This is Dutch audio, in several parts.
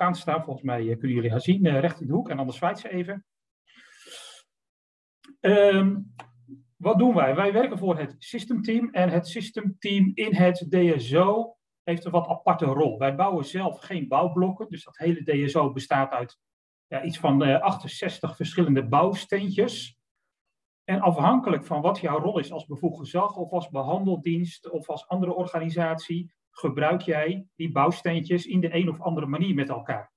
aan staan. Volgens mij eh, kunnen jullie haar zien, uh, recht in de hoek. En anders zwaait ze even. Um, wat doen wij? Wij werken voor het systemteam. En het systemteam in het DSO heeft een wat aparte rol. Wij bouwen zelf geen bouwblokken. Dus dat hele DSO bestaat uit ja, iets van uh, 68 verschillende bouwsteentjes. En afhankelijk van wat jouw rol is als bevoegd gezag of als behandeldienst of als andere organisatie, gebruik jij die bouwsteentjes in de een of andere manier met elkaar.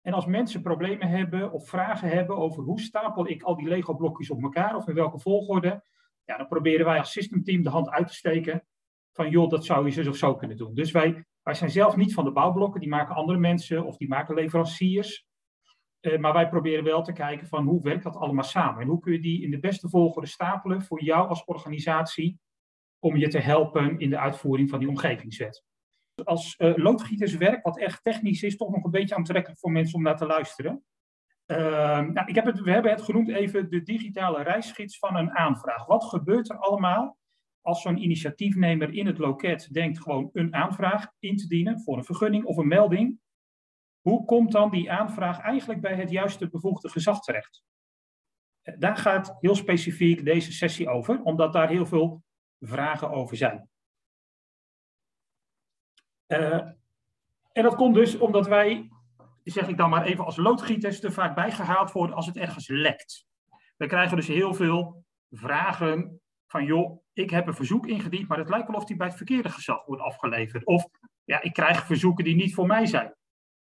En als mensen problemen hebben of vragen hebben over hoe stapel ik al die Lego-blokjes op elkaar of in welke volgorde, ja, dan proberen wij als systemteam de hand uit te steken van joh, dat zou je zo of zo kunnen doen. Dus wij, wij zijn zelf niet van de bouwblokken, die maken andere mensen of die maken leveranciers. Uh, maar wij proberen wel te kijken van hoe werkt dat allemaal samen en hoe kun je die in de beste volgorde stapelen voor jou als organisatie om je te helpen in de uitvoering van die omgevingswet. Als uh, loodgieterswerk, wat echt technisch is, toch nog een beetje aantrekkelijk voor mensen om naar te luisteren. Uh, nou, ik heb het, we hebben het genoemd even de digitale reisgids van een aanvraag. Wat gebeurt er allemaal als zo'n initiatiefnemer in het loket denkt gewoon een aanvraag in te dienen voor een vergunning of een melding? Hoe komt dan die aanvraag eigenlijk bij het juiste bevoegde gezag terecht? Daar gaat heel specifiek deze sessie over, omdat daar heel veel vragen over zijn. Uh, en dat komt dus omdat wij, zeg ik dan maar even als loodgieters, er vaak bijgehaald worden als het ergens lekt. We krijgen dus heel veel vragen van, joh, ik heb een verzoek ingediend, maar het lijkt wel of die bij het verkeerde gezag wordt afgeleverd. Of, ja, ik krijg verzoeken die niet voor mij zijn.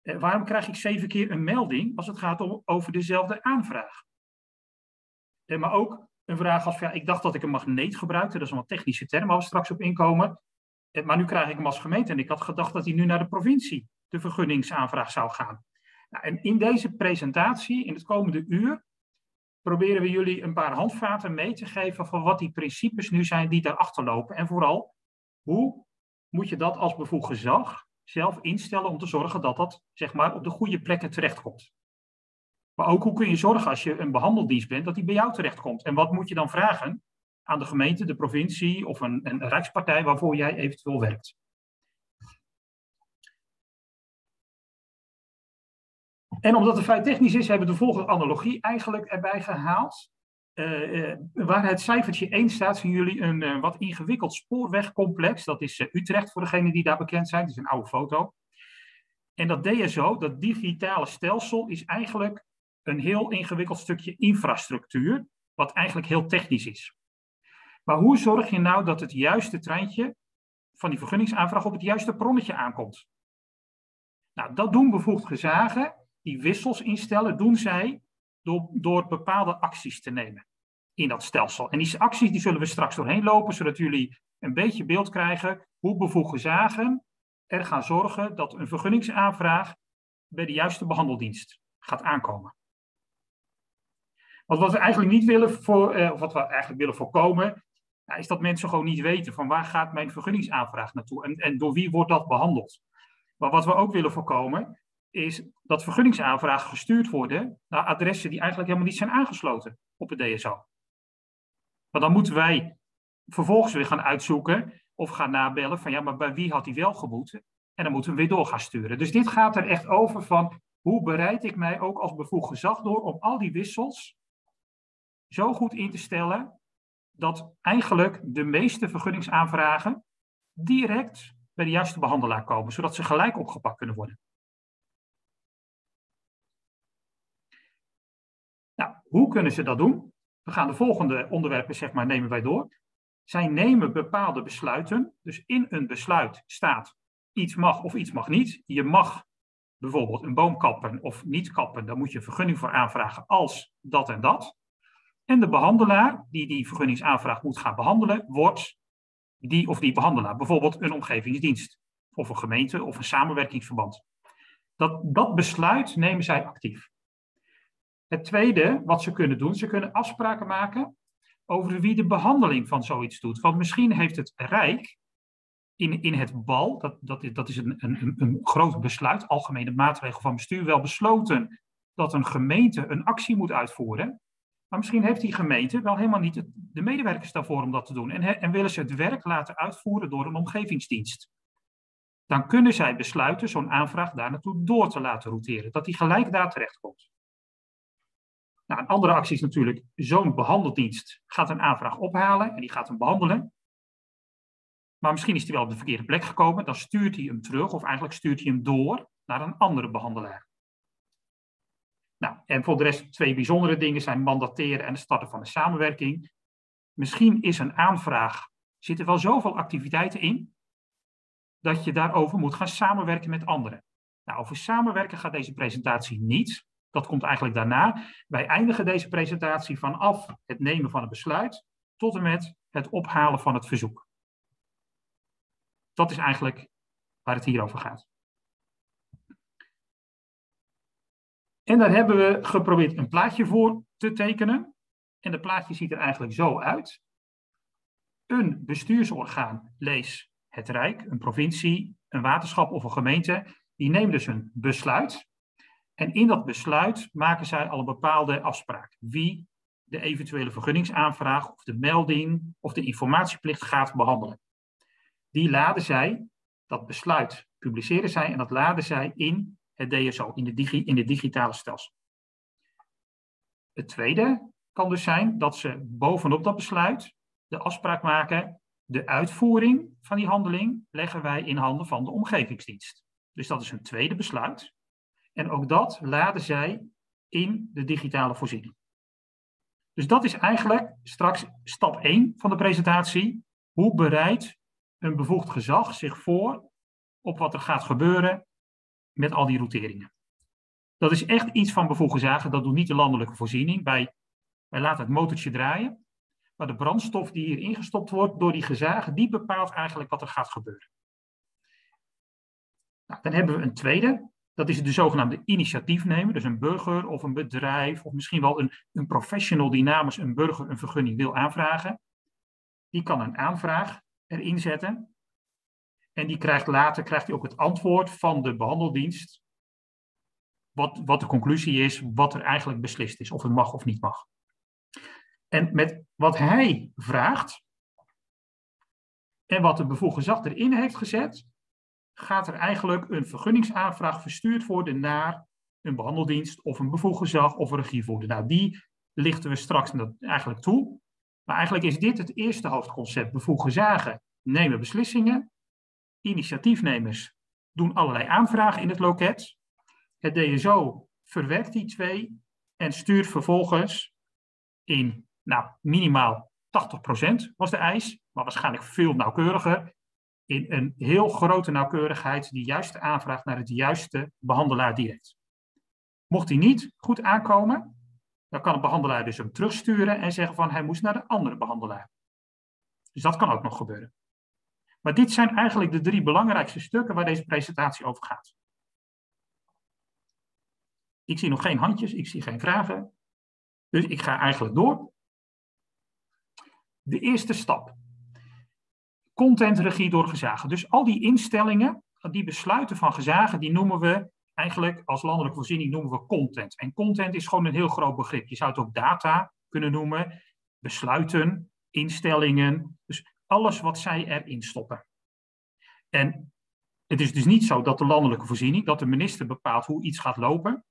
Uh, waarom krijg ik zeven keer een melding als het gaat om, over dezelfde aanvraag? Uh, maar ook een vraag als, ja, ik dacht dat ik een magneet gebruikte, dat is een wat technische term waar we straks op inkomen. Eh, maar nu krijg ik hem als gemeente en ik had gedacht dat hij nu naar de provincie de vergunningsaanvraag zou gaan. Nou, en in deze presentatie, in het komende uur, proberen we jullie een paar handvaten mee te geven van wat die principes nu zijn die daarachter lopen. En vooral, hoe moet je dat als bevoegd gezag zelf instellen om te zorgen dat dat zeg maar, op de goede plekken terechtkomt. Maar ook hoe kun je zorgen als je een behandeldienst bent dat die bij jou terechtkomt. En wat moet je dan vragen aan de gemeente, de provincie of een, een rijkspartij waarvoor jij eventueel werkt. En omdat het vrij technisch is, hebben we de volgende analogie eigenlijk erbij gehaald. Uh, uh, waar het cijfertje 1 staat, zien jullie een uh, wat ingewikkeld spoorwegcomplex. Dat is Utrecht, voor degenen die daar bekend zijn. Dat is een oude foto. En dat DSO, dat digitale stelsel, is eigenlijk een heel ingewikkeld stukje infrastructuur, wat eigenlijk heel technisch is. Maar hoe zorg je nou dat het juiste treintje van die vergunningsaanvraag op het juiste pronnetje aankomt? Nou, dat doen bevoegd gezagen. Die wissels instellen doen zij door, door bepaalde acties te nemen in dat stelsel. En die acties die zullen we straks doorheen lopen, zodat jullie een beetje beeld krijgen hoe bevoegd gezagen er gaan zorgen dat een vergunningsaanvraag bij de juiste behandeldienst gaat aankomen. Want wat we eigenlijk niet willen, voor, eh, of wat we eigenlijk willen voorkomen, is dat mensen gewoon niet weten van waar gaat mijn vergunningsaanvraag naartoe en, en door wie wordt dat behandeld. Maar wat we ook willen voorkomen, is dat vergunningsaanvragen gestuurd worden naar adressen die eigenlijk helemaal niet zijn aangesloten op het DSO. Want dan moeten wij vervolgens weer gaan uitzoeken of gaan nabellen van ja, maar bij wie had hij wel geboet? En dan moeten we weer door gaan sturen. Dus dit gaat er echt over van hoe bereid ik mij ook als bevoegd gezag door om al die wissels zo goed in te stellen dat eigenlijk de meeste vergunningsaanvragen direct bij de juiste behandelaar komen, zodat ze gelijk opgepakt kunnen worden. Nou, hoe kunnen ze dat doen? We gaan de volgende onderwerpen zeg maar, nemen wij door. Zij nemen bepaalde besluiten. Dus in een besluit staat iets mag of iets mag niet. Je mag bijvoorbeeld een boom kappen of niet kappen. Daar moet je vergunning voor aanvragen als dat en dat. En de behandelaar die die vergunningsaanvraag moet gaan behandelen, wordt die of die behandelaar. Bijvoorbeeld een omgevingsdienst, of een gemeente, of een samenwerkingsverband. Dat, dat besluit nemen zij actief. Het tweede wat ze kunnen doen, ze kunnen afspraken maken over wie de behandeling van zoiets doet. Want misschien heeft het Rijk in, in het BAL, dat, dat, is, dat is een, een, een groot besluit, algemene maatregel van bestuur, wel besloten dat een gemeente een actie moet uitvoeren. Maar misschien heeft die gemeente wel helemaal niet de medewerkers daarvoor om dat te doen. En, en willen ze het werk laten uitvoeren door een omgevingsdienst. dan kunnen zij besluiten zo'n aanvraag daar naartoe door te laten routeren, dat die gelijk daar terechtkomt. Nou, een andere actie is natuurlijk, zo'n behandeldienst gaat een aanvraag ophalen en die gaat hem behandelen. Maar misschien is hij wel op de verkeerde plek gekomen, dan stuurt hij hem terug of eigenlijk stuurt hij hem door naar een andere behandelaar. Nou, en voor de rest twee bijzondere dingen zijn mandateren en het starten van een samenwerking. Misschien is een aanvraag, zitten wel zoveel activiteiten in, dat je daarover moet gaan samenwerken met anderen. Nou, over samenwerken gaat deze presentatie niet. Dat komt eigenlijk daarna. Wij eindigen deze presentatie vanaf het nemen van het besluit tot en met het ophalen van het verzoek. Dat is eigenlijk waar het hier over gaat. En daar hebben we geprobeerd een plaatje voor te tekenen. En het plaatje ziet er eigenlijk zo uit. Een bestuursorgaan, lees het Rijk, een provincie, een waterschap of een gemeente, die neemt dus een besluit. En in dat besluit maken zij al een bepaalde afspraak. Wie de eventuele vergunningsaanvraag of de melding of de informatieplicht gaat behandelen. Die laden zij, dat besluit publiceren zij en dat laden zij in het DSO, in de, digi, in de digitale stelsel. Het tweede kan dus zijn dat ze bovenop dat besluit de afspraak maken, de uitvoering van die handeling leggen wij in handen van de omgevingsdienst. Dus dat is een tweede besluit. En ook dat laden zij in de digitale voorziening. Dus dat is eigenlijk straks stap 1 van de presentatie. Hoe bereidt een bevoegd gezag zich voor op wat er gaat gebeuren met al die routeringen? Dat is echt iets van bevoegde zagen. Dat doet niet de landelijke voorziening. Wij, wij laten het motortje draaien. Maar de brandstof die hier ingestopt wordt door die gezagen, die bepaalt eigenlijk wat er gaat gebeuren. Nou, dan hebben we een tweede. Dat is de zogenaamde initiatiefnemer. Dus een burger of een bedrijf of misschien wel een, een professional die namens een burger een vergunning wil aanvragen. Die kan een aanvraag erin zetten. En die krijgt later krijgt hij ook het antwoord van de behandeldienst. Wat, wat de conclusie is, wat er eigenlijk beslist is, of het mag of niet mag. En met wat hij vraagt en wat de bevoegde gezag erin heeft gezet, gaat er eigenlijk een vergunningsaanvraag verstuurd worden naar een behandeldienst of een bevoegde gezag of een regievoerder. Nou, die lichten we straks eigenlijk toe. Maar eigenlijk is dit het eerste hoofdconcept. Bevoegde zagen nemen beslissingen. Initiatiefnemers doen allerlei aanvragen in het loket. Het DSO verwerkt die twee en stuurt vervolgens in nou, minimaal 80% was de eis, maar waarschijnlijk veel nauwkeuriger. In een heel grote nauwkeurigheid die juiste aanvraag naar het juiste behandelaar direct. Mocht hij niet goed aankomen, dan kan de behandelaar dus hem terugsturen en zeggen van hij moest naar de andere behandelaar. Dus dat kan ook nog gebeuren. Maar dit zijn eigenlijk de drie belangrijkste stukken waar deze presentatie over gaat. Ik zie nog geen handjes, ik zie geen vragen. Dus ik ga eigenlijk door. De eerste stap. Contentregie door gezagen. Dus al die instellingen, die besluiten van gezagen, die noemen we eigenlijk als landelijke voorziening noemen we content. En content is gewoon een heel groot begrip. Je zou het ook data kunnen noemen, besluiten, instellingen. Dus alles wat zij erin stoppen. En het is dus niet zo dat de landelijke voorziening, dat de minister bepaalt hoe iets gaat lopen.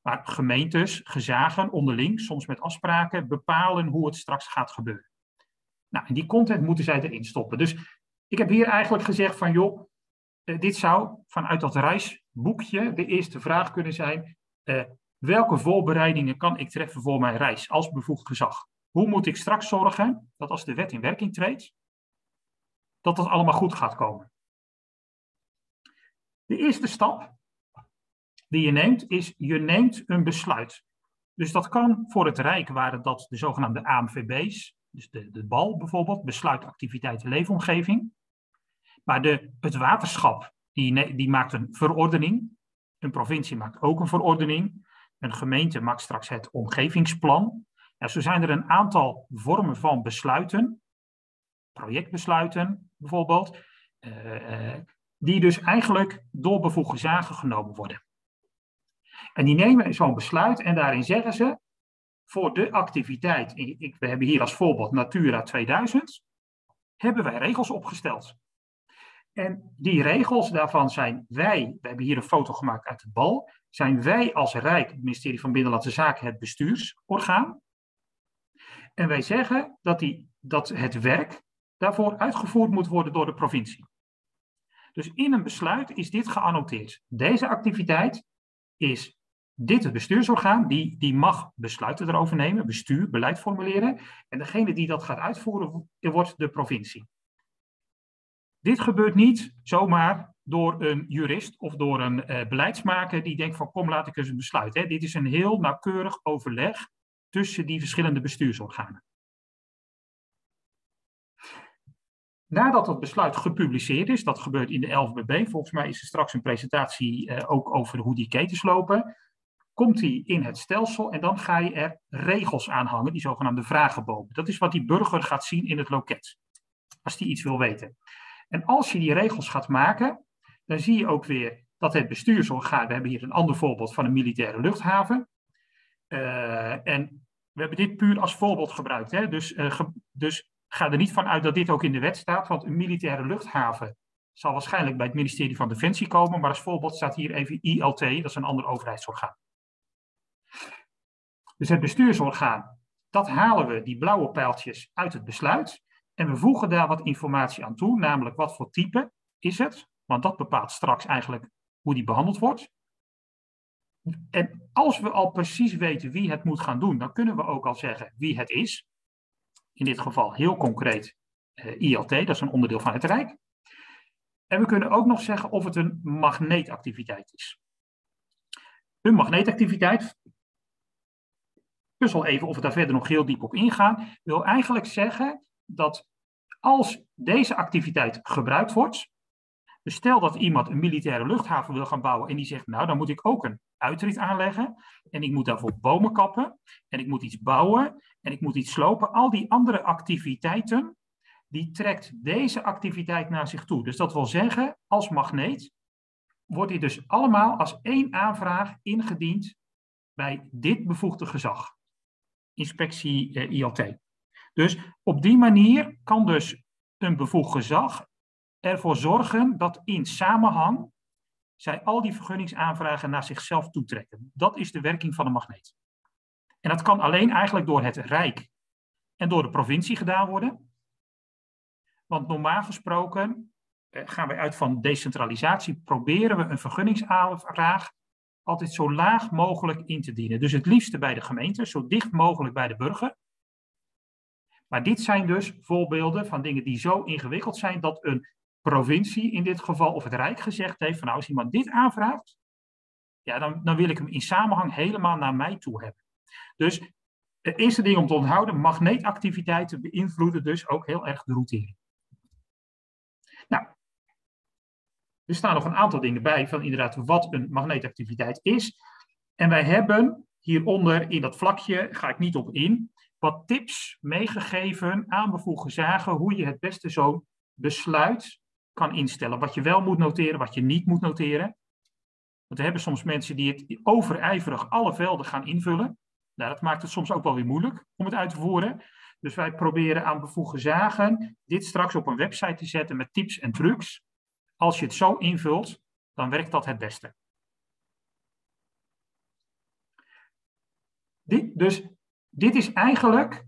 Maar gemeentes, gezagen onderling, soms met afspraken, bepalen hoe het straks gaat gebeuren. Nou, en die content moeten zij erin stoppen. Dus ik heb hier eigenlijk gezegd van, joh, eh, dit zou vanuit dat reisboekje de eerste vraag kunnen zijn. Eh, welke voorbereidingen kan ik treffen voor mijn reis als bevoegd gezag? Hoe moet ik straks zorgen dat als de wet in werking treedt, dat dat allemaal goed gaat komen? De eerste stap die je neemt, is je neemt een besluit. Dus dat kan voor het Rijk waren dat de zogenaamde AMVB's, dus de, de BAL bijvoorbeeld, besluitactiviteiten leefomgeving. Maar de, het waterschap, die, die maakt een verordening. Een provincie maakt ook een verordening. Een gemeente maakt straks het omgevingsplan. Ja, zo zijn er een aantal vormen van besluiten, projectbesluiten bijvoorbeeld, uh, die dus eigenlijk door bevoegde zagen genomen worden. En die nemen zo'n besluit en daarin zeggen ze, voor de activiteit, ik, we hebben hier als voorbeeld Natura 2000, hebben wij regels opgesteld. En die regels daarvan zijn wij, we hebben hier een foto gemaakt uit het bal, zijn wij als Rijk, het ministerie van Binnenlandse Zaken, het bestuursorgaan. En wij zeggen dat, die, dat het werk daarvoor uitgevoerd moet worden door de provincie. Dus in een besluit is dit geannoteerd. Deze activiteit is dit het bestuursorgaan, die, die mag besluiten erover nemen, bestuur, beleid formuleren. En degene die dat gaat uitvoeren, wordt de provincie. Dit gebeurt niet zomaar door een jurist of door een uh, beleidsmaker die denkt van kom laat ik eens een besluit. Hè. Dit is een heel nauwkeurig overleg tussen die verschillende bestuursorganen. Nadat het besluit gepubliceerd is, dat gebeurt in de 11BB, volgens mij is er straks een presentatie uh, ook over hoe die ketens lopen, komt die in het stelsel en dan ga je er regels aan hangen, die zogenaamde vragenbomen. Dat is wat die burger gaat zien in het loket, als die iets wil weten. En als je die regels gaat maken, dan zie je ook weer dat het bestuursorgaan, we hebben hier een ander voorbeeld van een militaire luchthaven. Uh, en we hebben dit puur als voorbeeld gebruikt. Hè? Dus, ge, dus ga er niet van uit dat dit ook in de wet staat, want een militaire luchthaven zal waarschijnlijk bij het ministerie van Defensie komen, maar als voorbeeld staat hier even ILT, dat is een ander overheidsorgaan. Dus het bestuursorgaan, dat halen we, die blauwe pijltjes, uit het besluit. En we voegen daar wat informatie aan toe, namelijk wat voor type is het, want dat bepaalt straks eigenlijk hoe die behandeld wordt. En als we al precies weten wie het moet gaan doen, dan kunnen we ook al zeggen wie het is. In dit geval heel concreet uh, ILT, dat is een onderdeel van het Rijk. En we kunnen ook nog zeggen of het een magneetactiviteit is. Een magneetactiviteit, puzzel even of we daar verder nog heel diep op ingaan, wil eigenlijk zeggen dat als deze activiteit gebruikt wordt, dus stel dat iemand een militaire luchthaven wil gaan bouwen en die zegt, nou dan moet ik ook een uitrit aanleggen en ik moet daarvoor bomen kappen en ik moet iets bouwen en ik moet iets slopen. Al die andere activiteiten, die trekt deze activiteit naar zich toe. Dus dat wil zeggen, als magneet wordt dit dus allemaal als één aanvraag ingediend bij dit bevoegde gezag. Inspectie eh, ILT. Dus op die manier kan dus een bevoegd gezag ervoor zorgen dat in samenhang zij al die vergunningsaanvragen naar zichzelf toetrekken. Dat is de werking van een magneet. En dat kan alleen eigenlijk door het Rijk en door de provincie gedaan worden. Want normaal gesproken eh, gaan wij uit van decentralisatie, proberen we een vergunningsaanvraag altijd zo laag mogelijk in te dienen. Dus het liefste bij de gemeente, zo dicht mogelijk bij de burger. Maar dit zijn dus voorbeelden van dingen die zo ingewikkeld zijn dat een provincie in dit geval of het Rijk gezegd heeft van nou als iemand dit aanvraagt, ja, dan, dan wil ik hem in samenhang helemaal naar mij toe hebben. Dus het eerste ding om te onthouden, magneetactiviteiten beïnvloeden dus ook heel erg de routine. Nou, er staan nog een aantal dingen bij van inderdaad wat een magneetactiviteit is. En wij hebben hieronder in dat vlakje, ga ik niet op in, wat tips meegegeven aan bevoegde zagen hoe je het beste zo'n besluit kan instellen. Wat je wel moet noteren, wat je niet moet noteren. Want we hebben soms mensen die het overijverig alle velden gaan invullen. Nou, dat maakt het soms ook wel weer moeilijk om het uit te voeren. Dus wij proberen aan bevoegde zagen dit straks op een website te zetten met tips en trucs. Als je het zo invult, dan werkt dat het beste. Dit, dus dit is eigenlijk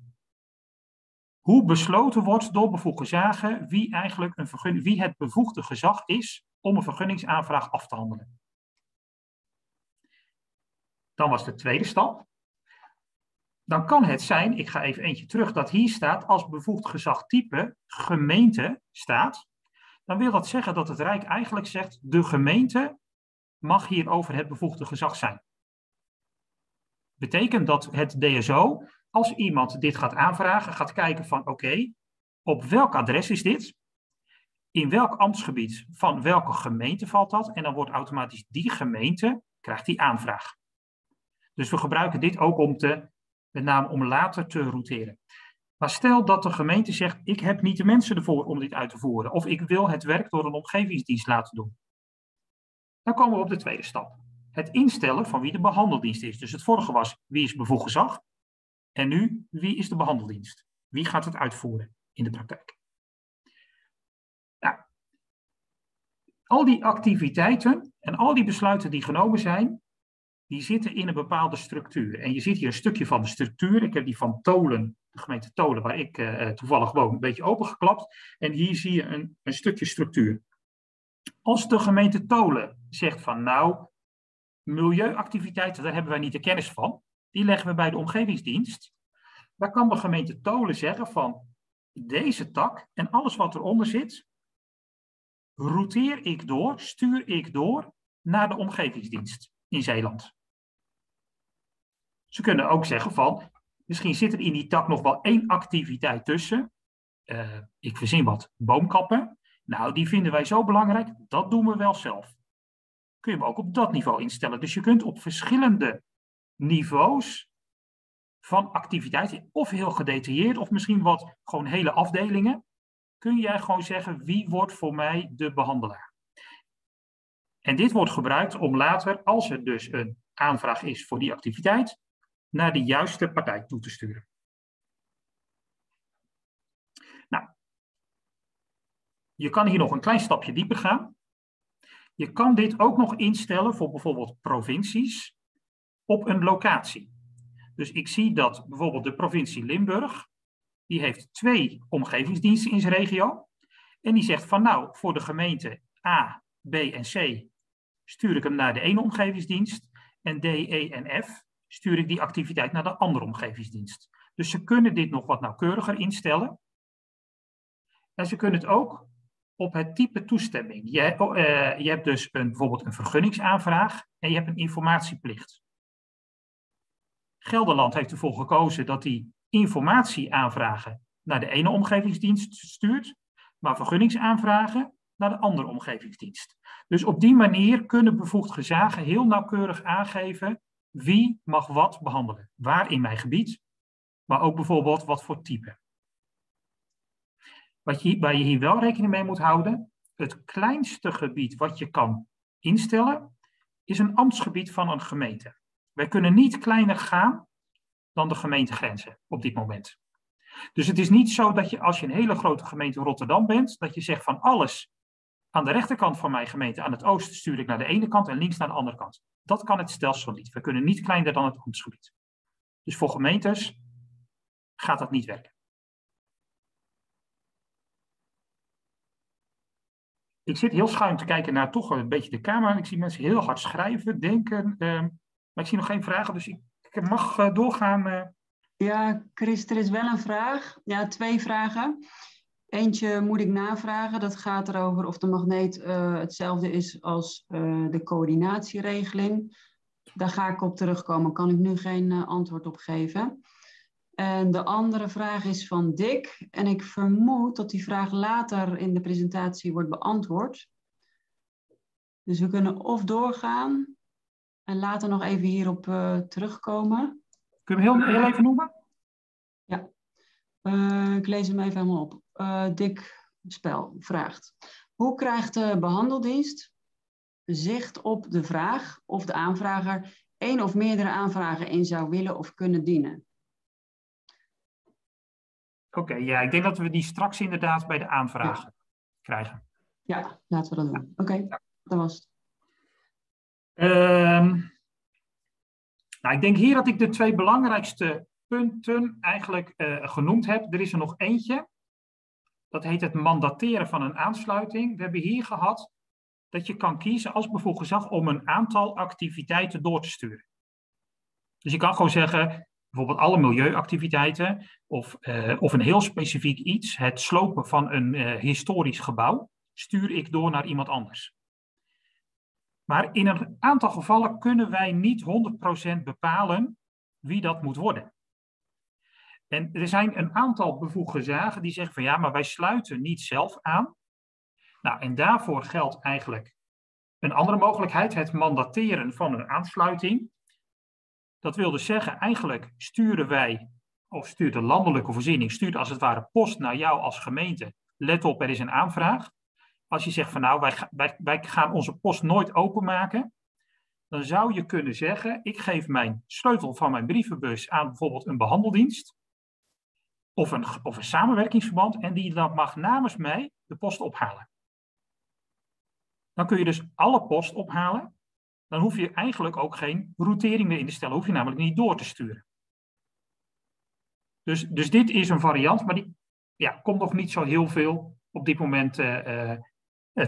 hoe besloten wordt door bevoegde zagen wie eigenlijk een wie het bevoegde gezag is om een vergunningsaanvraag af te handelen. Dan was de tweede stap. Dan kan het zijn, ik ga even eentje terug, dat hier staat als bevoegd gezag type gemeente staat. Dan wil dat zeggen dat het Rijk eigenlijk zegt, de gemeente mag hierover het bevoegde gezag zijn. Betekent dat het DSO als iemand dit gaat aanvragen, gaat kijken van oké, op welk adres is dit? In welk ambtsgebied van welke gemeente valt dat? En dan wordt automatisch die gemeente, krijgt die aanvraag. Dus we gebruiken dit ook om te, met name om later te routeren. Maar stel dat de gemeente zegt, ik heb niet de mensen ervoor om dit uit te voeren. Of ik wil het werk door een omgevingsdienst laten doen. Dan komen we op de tweede stap. Het instellen van wie de behandeldienst is. Dus het vorige was, wie is bevoegd gezag? En nu, wie is de behandeldienst? Wie gaat het uitvoeren in de praktijk? Nou, Al die activiteiten en al die besluiten die genomen zijn, die zitten in een bepaalde structuur. En je ziet hier een stukje van de structuur. Ik heb die van Tolen, de gemeente Tolen, waar ik uh, toevallig woon, een beetje opengeklapt. En hier zie je een, een stukje structuur. Als de gemeente Tolen zegt van nou, milieuactiviteiten, daar hebben wij niet de kennis van. Die leggen we bij de omgevingsdienst. Dan kan de gemeente Tolen zeggen van deze tak en alles wat eronder zit, routeer ik door, stuur ik door naar de omgevingsdienst in Zeeland. Ze kunnen ook zeggen van, misschien zit er in die tak nog wel één activiteit tussen. Uh, ik verzin wat, boomkappen. Nou, die vinden wij zo belangrijk, dat doen we wel zelf. Kun je hem ook op dat niveau instellen. Dus je kunt op verschillende niveaus van activiteiten, of heel gedetailleerd, of misschien wat gewoon hele afdelingen, kun jij gewoon zeggen wie wordt voor mij de behandelaar. En dit wordt gebruikt om later, als er dus een aanvraag is voor die activiteit, naar de juiste partij toe te sturen. Nou, je kan hier nog een klein stapje dieper gaan. Je kan dit ook nog instellen voor bijvoorbeeld provincies op een locatie. Dus ik zie dat bijvoorbeeld de provincie Limburg, die heeft twee omgevingsdiensten in zijn regio. En die zegt van nou, voor de gemeente A, B en C stuur ik hem naar de ene omgevingsdienst. En D, E en F stuur ik die activiteit naar de andere omgevingsdienst. Dus ze kunnen dit nog wat nauwkeuriger instellen. En ze kunnen het ook op het type toestemming. Je, uh, je hebt dus een, bijvoorbeeld een vergunningsaanvraag en je hebt een informatieplicht. Gelderland heeft ervoor gekozen dat hij informatieaanvragen naar de ene omgevingsdienst stuurt, maar vergunningsaanvragen naar de andere omgevingsdienst. Dus op die manier kunnen bevoegd gezagen heel nauwkeurig aangeven wie mag wat behandelen. Waar in mijn gebied, maar ook bijvoorbeeld wat voor type. Wat je, waar je hier wel rekening mee moet houden, het kleinste gebied wat je kan instellen, is een ambtsgebied van een gemeente. Wij kunnen niet kleiner gaan dan de gemeentegrenzen op dit moment. Dus het is niet zo dat je als je een hele grote gemeente Rotterdam bent, dat je zegt van alles aan de rechterkant van mijn gemeente, aan het oosten, stuur ik naar de ene kant en links naar de andere kant. Dat kan het stelsel niet. We kunnen niet kleiner dan het ambtsgebied. Dus voor gemeentes gaat dat niet werken. Ik zit heel schuin te kijken naar toch een beetje de camera. Ik zie mensen heel hard schrijven, denken. Uh, maar ik zie nog geen vragen, dus ik, mag uh, doorgaan. Uh. Ja, Chris, er is wel een vraag. Ja, twee vragen. Eentje moet ik navragen. Dat gaat erover of de magneet uh, hetzelfde is als de coördinatieregeling. Daar ga ik op terugkomen. Kan ik nu geen antwoord op geven. En de andere vraag is van Dick. En ik vermoed dat die vraag later in de presentatie wordt beantwoord. Dus we kunnen of doorgaan en later nog even hierop terugkomen. Kun je hem heel, heel even noemen? Ja, ik lees hem even helemaal op uh, Dick Spel vraagt. Hoe krijgt de behandeldienst zicht op de vraag of de aanvrager één of meerdere aanvragen in zou willen of kunnen dienen? Oké, ja, ik denk dat we die straks inderdaad bij de aanvragen krijgen. Ja, laten we dat doen. Oké, ja. dat was het. Um, nou, ik denk hier dat ik de twee belangrijkste punten eigenlijk uh, genoemd heb. Er is er nog eentje. Dat heet het mandateren van een aansluiting. We hebben hier gehad dat je kan kiezen als bevoegd gezag om een aantal activiteiten door te sturen. Dus je kan gewoon zeggen, bijvoorbeeld alle milieuactiviteiten of, uh, of een heel specifiek iets, het slopen van een uh, historisch gebouw, stuur ik door naar iemand anders. Maar in een aantal gevallen kunnen wij niet 100% bepalen wie dat moet worden. En er zijn een aantal bevoegde zagen die zeggen van ja, maar wij sluiten niet zelf aan. Nou, en daarvoor geldt eigenlijk een andere mogelijkheid, het mandateren van een aansluiting. Dat wil dus zeggen, eigenlijk sturen wij, of stuurt de landelijke voorziening, stuurt als het ware post naar jou als gemeente. Let op, er is een aanvraag. Als je zegt van nou, wij, wij, wij gaan onze post nooit openmaken, dan zou je kunnen zeggen, ik geef mijn sleutel van mijn brievenbus aan bijvoorbeeld een behandeldienst of een, of een samenwerkingsverband en die dan mag namens mij de post ophalen. dan kun je dus alle post ophalen. Dan hoef je eigenlijk ook geen routering meer in te stellen. Hoef je namelijk niet door te sturen. Dus, dus dit is een variant, maar die ja, komt nog niet zo heel veel op dit moment uh, uh,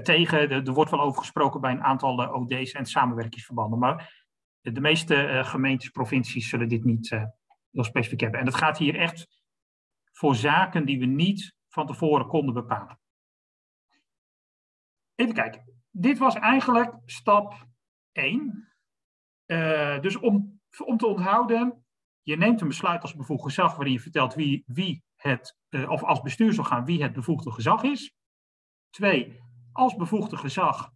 tegen. Er, wordt wel over gesproken bij een aantal OD's en samenwerkingsverbanden. Maar de meeste gemeentes, provincies zullen dit niet heel specifiek hebben. En het gaat hier echt voor zaken die we niet van tevoren konden bepalen. Even kijken. Dit was eigenlijk stap 1. dus om, om te onthouden, je neemt een besluit als bevoegd gezag waarin je vertelt wie, wie het, uh, of als bestuursorgaan wie het bevoegde gezag is. Twee, als bevoegde gezag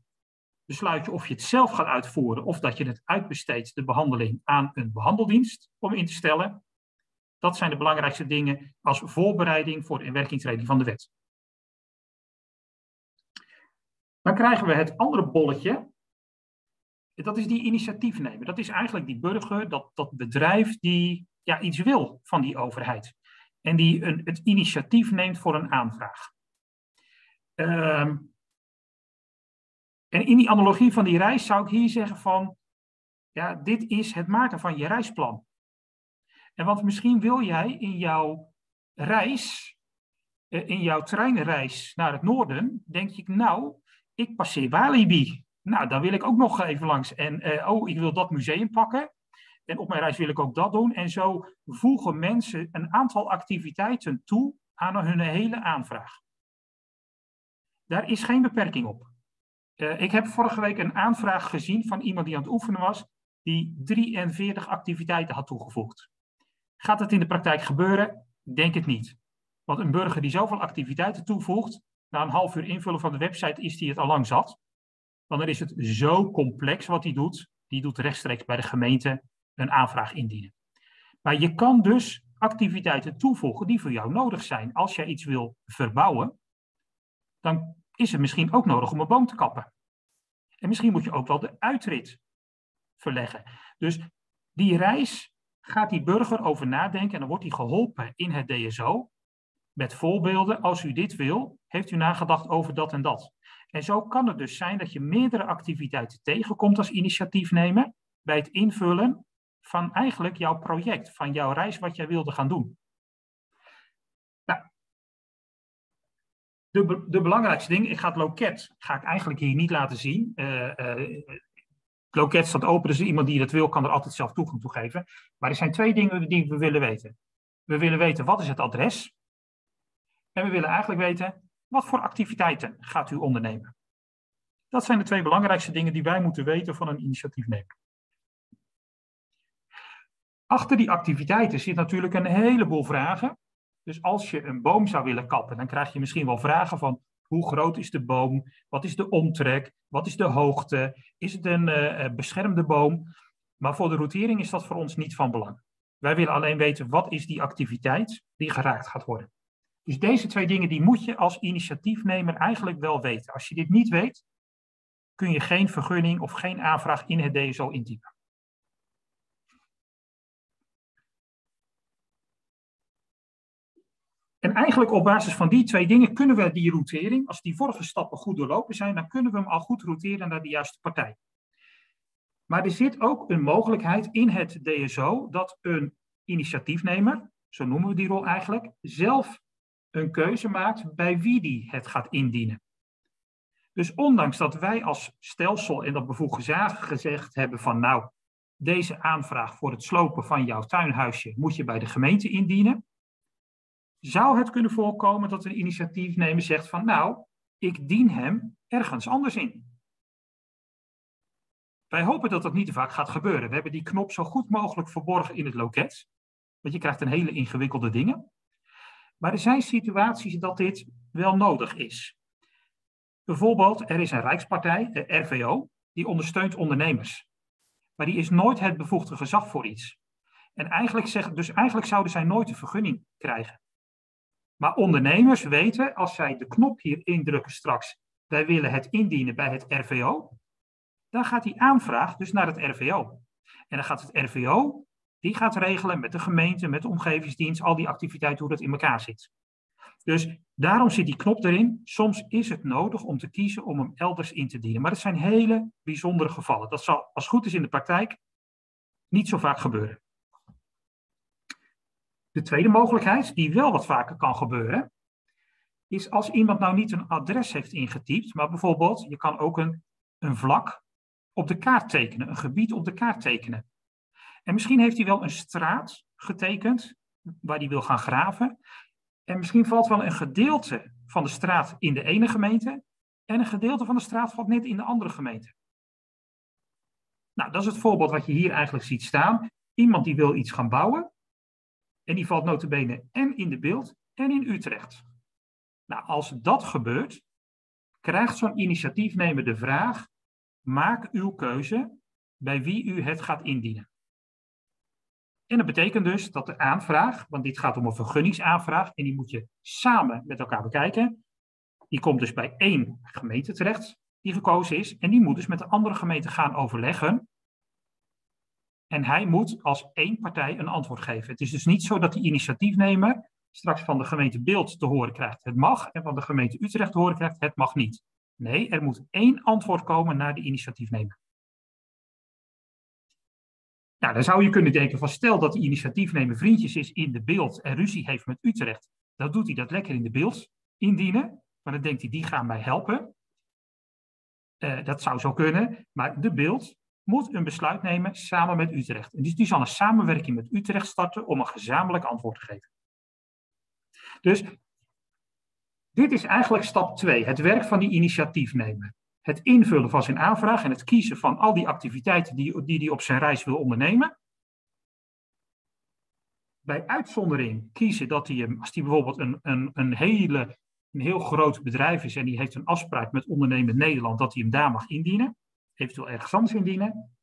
besluit je of je het zelf gaat uitvoeren of dat je het uitbesteedt, de behandeling, aan een behandeldienst om in te stellen. Dat zijn de belangrijkste dingen als voorbereiding voor de inwerkingtreding van de wet. Dan krijgen we het andere bolletje. Dat is die initiatief nemen. Dat is eigenlijk die burger, dat, dat bedrijf die ja, iets wil van die overheid en die een, het initiatief neemt voor een aanvraag. Ehm, en in die analogie van die reis zou ik hier zeggen van, ja, dit is het maken van je reisplan. En want misschien wil jij in jouw reis, eh, in jouw treinreis naar het noorden, denk je, nou, ik passeer Walibi. Nou, daar wil ik ook nog even langs. En uh, oh, ik wil dat museum pakken. En op mijn reis wil ik ook dat doen. En zo voegen mensen een aantal activiteiten toe aan hun hele aanvraag. Daar is geen beperking op. Uh, ik heb vorige week een aanvraag gezien van iemand die aan het oefenen was, die 43 activiteiten had toegevoegd. Gaat het in de praktijk gebeuren? Denk het niet. Want een burger die zoveel activiteiten toevoegt, na een half uur invullen van de website is die het al lang zat. Want dan is het zo complex wat hij doet. Die doet rechtstreeks bij de gemeente een aanvraag indienen. Maar je kan dus activiteiten toevoegen die voor jou nodig zijn. Als jij iets wil verbouwen, dan is het misschien ook nodig om een boom te kappen. En misschien moet je ook wel de uitrit verleggen. Dus die reis gaat die burger over nadenken en dan wordt hij geholpen in het DSO met voorbeelden. Als u dit wil, heeft u nagedacht over dat en dat. En zo kan het dus zijn dat je meerdere activiteiten tegenkomt als initiatiefnemer bij het invullen van eigenlijk jouw project, van jouw reis wat jij wilde gaan doen. Nou, de, de belangrijkste ding, ik ga het loket, ga ik eigenlijk hier niet laten zien. Uh, uh, het loket staat open, dus iemand die dat wil kan er altijd zelf toegang toe geven. Maar er zijn twee dingen die we willen weten. We willen weten wat is het adres. En we willen eigenlijk weten wat voor activiteiten gaat u ondernemen. Dat zijn de twee belangrijkste dingen die wij moeten weten van een initiatiefnemer. Achter die activiteiten zit natuurlijk een heleboel vragen. Dus als je een boom zou willen kappen, dan krijg je misschien wel vragen van hoe groot is de boom? Wat is de omtrek? Wat is de hoogte? Is het een uh, beschermde boom? Maar voor de routering is dat voor ons niet van belang. Wij willen alleen weten wat is die activiteit die geraakt gaat worden. Dus deze twee dingen die moet je als initiatiefnemer eigenlijk wel weten. Als je dit niet weet, kun je geen vergunning of geen aanvraag in het DSO intypen. En eigenlijk op basis van die twee dingen kunnen we die routering, als die vorige stappen goed doorlopen zijn, dan kunnen we hem al goed routeren naar de juiste partij. Maar er zit ook een mogelijkheid in het DSO dat een initiatiefnemer, zo noemen we die rol eigenlijk, zelf een keuze maakt bij wie die het gaat indienen. Dus ondanks dat wij als stelsel in dat bevoegde zaken gezegd hebben van nou, deze aanvraag voor het slopen van jouw tuinhuisje moet je bij de gemeente indienen, zou het kunnen voorkomen dat een initiatiefnemer zegt van nou, ik dien hem ergens anders in. Wij hopen dat dat niet te vaak gaat gebeuren. We hebben die knop zo goed mogelijk verborgen in het loket. Want je krijgt een hele ingewikkelde dingen. Maar er zijn situaties dat dit wel nodig is. Bijvoorbeeld, er is een Rijkspartij, de RVO, die ondersteunt ondernemers. Maar die is nooit het bevoegde gezag voor iets. En eigenlijk zeg, dus eigenlijk zouden zij nooit een vergunning krijgen. Maar ondernemers weten, als zij de knop hier indrukken straks, wij willen het indienen bij het RVO, dan gaat die aanvraag dus naar het RVO. En dan gaat het RVO die gaat regelen met de gemeente, met de omgevingsdienst, al die activiteiten, hoe dat in elkaar zit. Dus daarom zit die knop erin. Soms is het nodig om te kiezen om hem elders in te dienen. Maar het zijn hele bijzondere gevallen. Dat zal, als goed is in de praktijk, niet zo vaak gebeuren. De tweede mogelijkheid, die wel wat vaker kan gebeuren, is als iemand nou niet een adres heeft ingetypt, maar bijvoorbeeld, je kan ook een, een vlak op de kaart tekenen, een gebied op de kaart tekenen. En misschien heeft hij wel een straat getekend waar hij wil gaan graven. En misschien valt wel een gedeelte van de straat in de ene gemeente en een gedeelte van de straat valt net in de andere gemeente. Nou, dat is het voorbeeld wat je hier eigenlijk ziet staan. Iemand die wil iets gaan bouwen en die valt notabene en in de beeld en in Utrecht. Nou, als dat gebeurt, krijgt zo'n initiatiefnemer de vraag: maak uw keuze bij wie u het gaat indienen. En dat betekent dus dat de aanvraag, want dit gaat om een vergunningsaanvraag en die moet je samen met elkaar bekijken, die komt dus bij één gemeente terecht die gekozen is en die moet dus met de andere gemeente gaan overleggen. En hij moet als één partij een antwoord geven. Het is dus niet zo dat die initiatiefnemer straks van de gemeente Beeld te horen krijgt het mag en van de gemeente Utrecht te horen krijgt het mag niet. Nee, er moet één antwoord komen naar de initiatiefnemer. Nou, dan zou je kunnen denken van stel dat die initiatiefnemer vriendjes is in de beeld en ruzie heeft met Utrecht. Dan doet hij dat lekker in de beeld indienen. Maar dan denkt hij, die gaan mij helpen. Uh, dat zou zo kunnen. Maar de beeld moet een besluit nemen samen met Utrecht. En die zal een samenwerking met Utrecht starten om een gezamenlijk antwoord te geven. Dus dit is eigenlijk stap 2, het werk van die initiatiefnemer. Het invullen van zijn aanvraag en het kiezen van al die activiteiten die hij die op zijn reis wil ondernemen. Bij uitzondering kiezen dat hij als hij bijvoorbeeld een, een, een, hele, een heel groot bedrijf is en die heeft een afspraak met ondernemen Nederland, dat hij hem daar mag indienen, eventueel ergens anders indienen.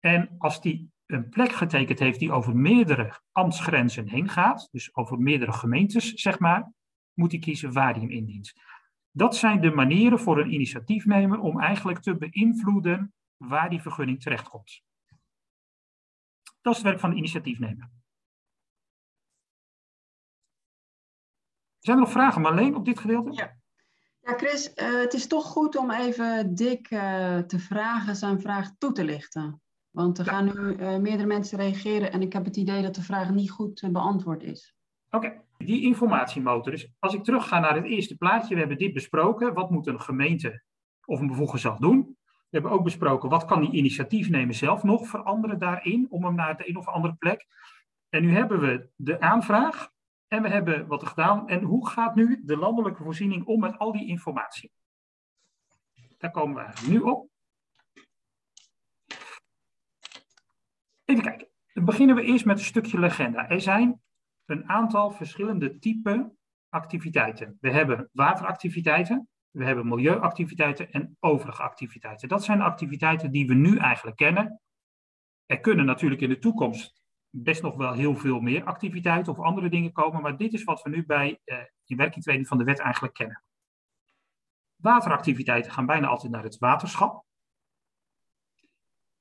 En als hij een plek getekend heeft die over meerdere ambtsgrenzen heen gaat, dus over meerdere gemeentes, zeg maar, moet hij kiezen waar hij hem indient. Dat zijn de manieren voor een initiatiefnemer om eigenlijk te beïnvloeden waar die vergunning terechtkomt. Dat is het werk van de initiatiefnemer. Zijn er nog vragen, Marleen, op dit gedeelte? Ja. Ja, Chris, uh, het is toch goed om even Dick uh, te vragen zijn vraag toe te lichten. Want er gaan nu uh, meerdere mensen reageren en ik heb het idee dat de vraag niet goed beantwoord is. Oké, die informatiemotor. Dus als ik terug ga naar het eerste plaatje, we hebben dit besproken. Wat moet een gemeente of een bevoegde zelf doen? We hebben ook besproken wat kan die initiatiefnemer zelf nog veranderen daarin om hem naar de een of andere plek. En nu hebben we de aanvraag en we hebben wat gedaan. En hoe gaat nu de landelijke voorziening om met al die informatie? Daar komen we nu op. Even kijken. Dan beginnen we eerst met een stukje legenda. Er zijn een aantal verschillende typen activiteiten. We hebben wateractiviteiten, we hebben milieuactiviteiten en overige activiteiten. Dat zijn activiteiten die we nu eigenlijk kennen. Er kunnen natuurlijk in de toekomst best nog wel heel veel meer activiteiten of andere dingen komen, maar dit is wat we nu bij uh, in werkingtreding van de wet eigenlijk kennen. Wateractiviteiten gaan bijna altijd naar het waterschap.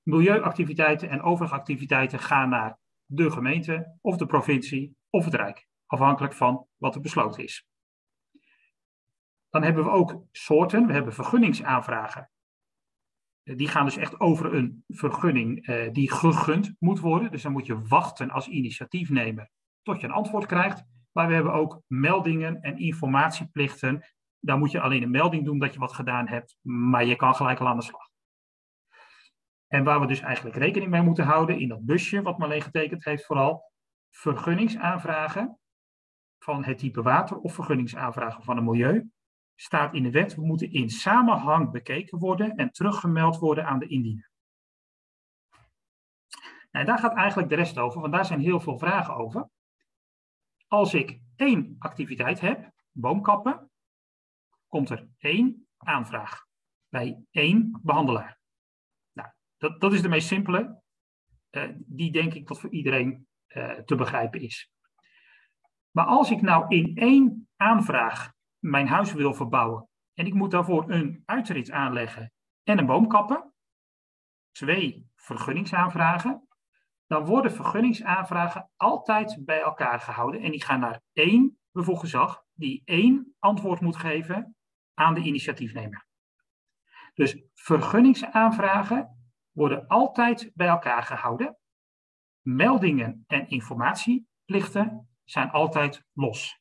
Milieuactiviteiten en overige activiteiten gaan naar de gemeente of de provincie of het Rijk, afhankelijk van wat er besloten is. Dan hebben we ook soorten, we hebben vergunningsaanvragen. Eh, die gaan dus echt over een vergunning eh, die gegund moet worden. Dus dan moet je wachten als initiatiefnemer tot je een antwoord krijgt. Maar we hebben ook meldingen en informatieplichten. Daar moet je alleen een melding doen dat je wat gedaan hebt, maar je kan gelijk al aan de slag. En waar we dus eigenlijk rekening mee moeten houden in dat busje, wat Marleen getekend heeft vooral, vergunningsaanvragen van het type water of vergunningsaanvragen van het milieu, staat in de wet, we moeten in samenhang bekeken worden en teruggemeld worden aan de indiener. Nou, daar gaat eigenlijk de rest over, want daar zijn heel veel vragen over. Als ik één activiteit heb, boomkappen, komt er één aanvraag bij één behandelaar. Nou, dat, dat is de meest simpele. Uh, die denk ik dat voor iedereen uh, te begrijpen is. Maar als ik nou in één aanvraag mijn huis wil verbouwen en ik moet daarvoor een uitrit aanleggen en een boom kappen, twee vergunningsaanvragen, dan worden vergunningsaanvragen altijd bij elkaar gehouden en die gaan naar één bevoegd die één antwoord moet geven aan de initiatiefnemer. Dus vergunningsaanvragen worden altijd bij elkaar gehouden. Meldingen en informatieplichten zijn altijd los.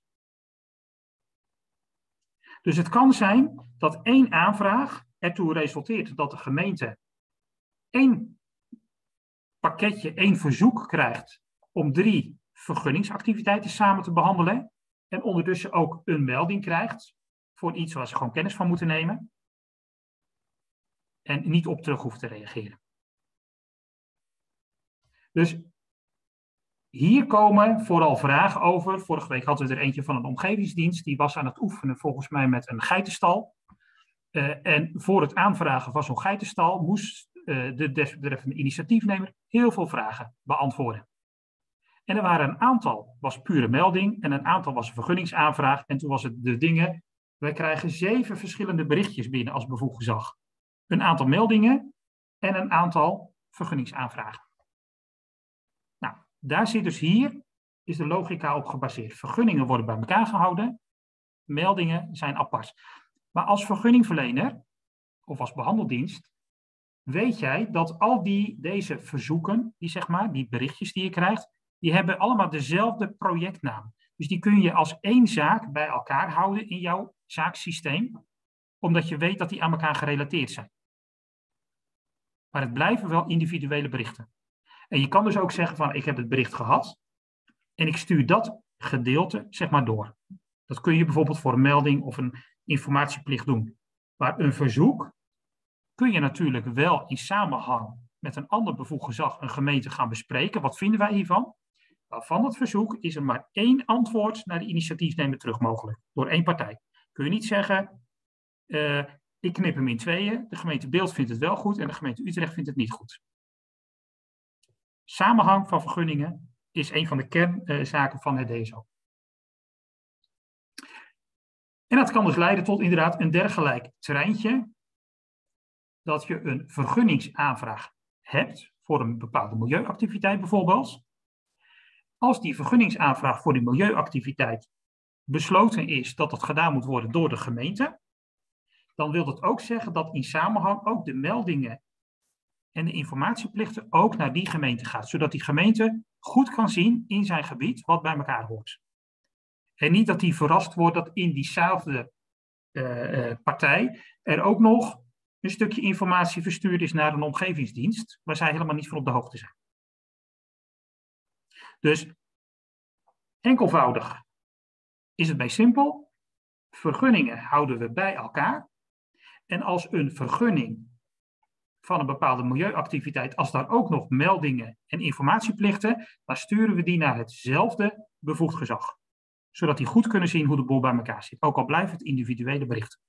Dus het kan zijn dat één aanvraag ertoe resulteert dat de gemeente één pakketje, één verzoek krijgt om drie vergunningsactiviteiten samen te behandelen. En ondertussen ook een melding krijgt voor iets waar ze gewoon kennis van moeten nemen. En niet op terug hoeft te reageren. Dus hier komen vooral vragen over. Vorige week hadden we er eentje van een omgevingsdienst. Die was aan het oefenen volgens mij met een geitenstal. Uh, en voor het aanvragen van zo'n geitenstal moest uh, de desbetreffende initiatiefnemer heel veel vragen beantwoorden. En er waren een aantal, was pure melding en een aantal was vergunningsaanvraag. En toen was het de dingen, wij krijgen zeven verschillende berichtjes binnen als bevoegd gezag. Een aantal meldingen en een aantal vergunningsaanvragen. Daar zit dus hier, is de logica op gebaseerd. Vergunningen worden bij elkaar gehouden, meldingen zijn apart. Maar als vergunningverlener of als behandeldienst weet jij dat al die, deze verzoeken, die, zeg maar, die berichtjes die je krijgt, die hebben allemaal dezelfde projectnaam. Dus die kun je als één zaak bij elkaar houden in jouw zaaksysteem, omdat je weet dat die aan elkaar gerelateerd zijn. Maar het blijven wel individuele berichten. En je kan dus ook zeggen van ik heb het bericht gehad en ik stuur dat gedeelte zeg maar door. Dat kun je bijvoorbeeld voor een melding of een informatieplicht doen. Maar een verzoek kun je natuurlijk wel in samenhang met een ander bevoegd gezag, een gemeente, gaan bespreken. Wat vinden wij hiervan? Van het verzoek is er maar één antwoord naar de initiatiefnemer terug mogelijk, door één partij. Kun je niet zeggen, uh, ik knip hem in tweeën, de gemeente Beeld vindt het wel goed en de gemeente Utrecht vindt het niet goed. Samenhang van vergunningen is een van de kernzaken van het DSO. En dat kan dus leiden tot inderdaad een dergelijk treintje, dat je een vergunningsaanvraag hebt voor een bepaalde milieuactiviteit bijvoorbeeld. Als die vergunningsaanvraag voor die milieuactiviteit besloten is dat het gedaan moet worden door de gemeente, dan wil dat ook zeggen dat in samenhang ook de meldingen en de informatieplichten ook naar die gemeente gaat, zodat die gemeente goed kan zien in zijn gebied wat bij elkaar hoort. En niet dat hij verrast wordt dat in diezelfde uh, partij er ook nog een stukje informatie verstuurd is naar een omgevingsdienst, waar zij helemaal niet van op de hoogte zijn. Dus enkelvoudig is het bij simpel. Vergunningen houden we bij elkaar. En als een vergunning van een bepaalde milieuactiviteit, als daar ook nog meldingen en informatieplichten, dan sturen we die naar hetzelfde bevoegd gezag. Zodat die goed kunnen zien hoe de boel bij elkaar zit. Ook al blijft het individuele berichten.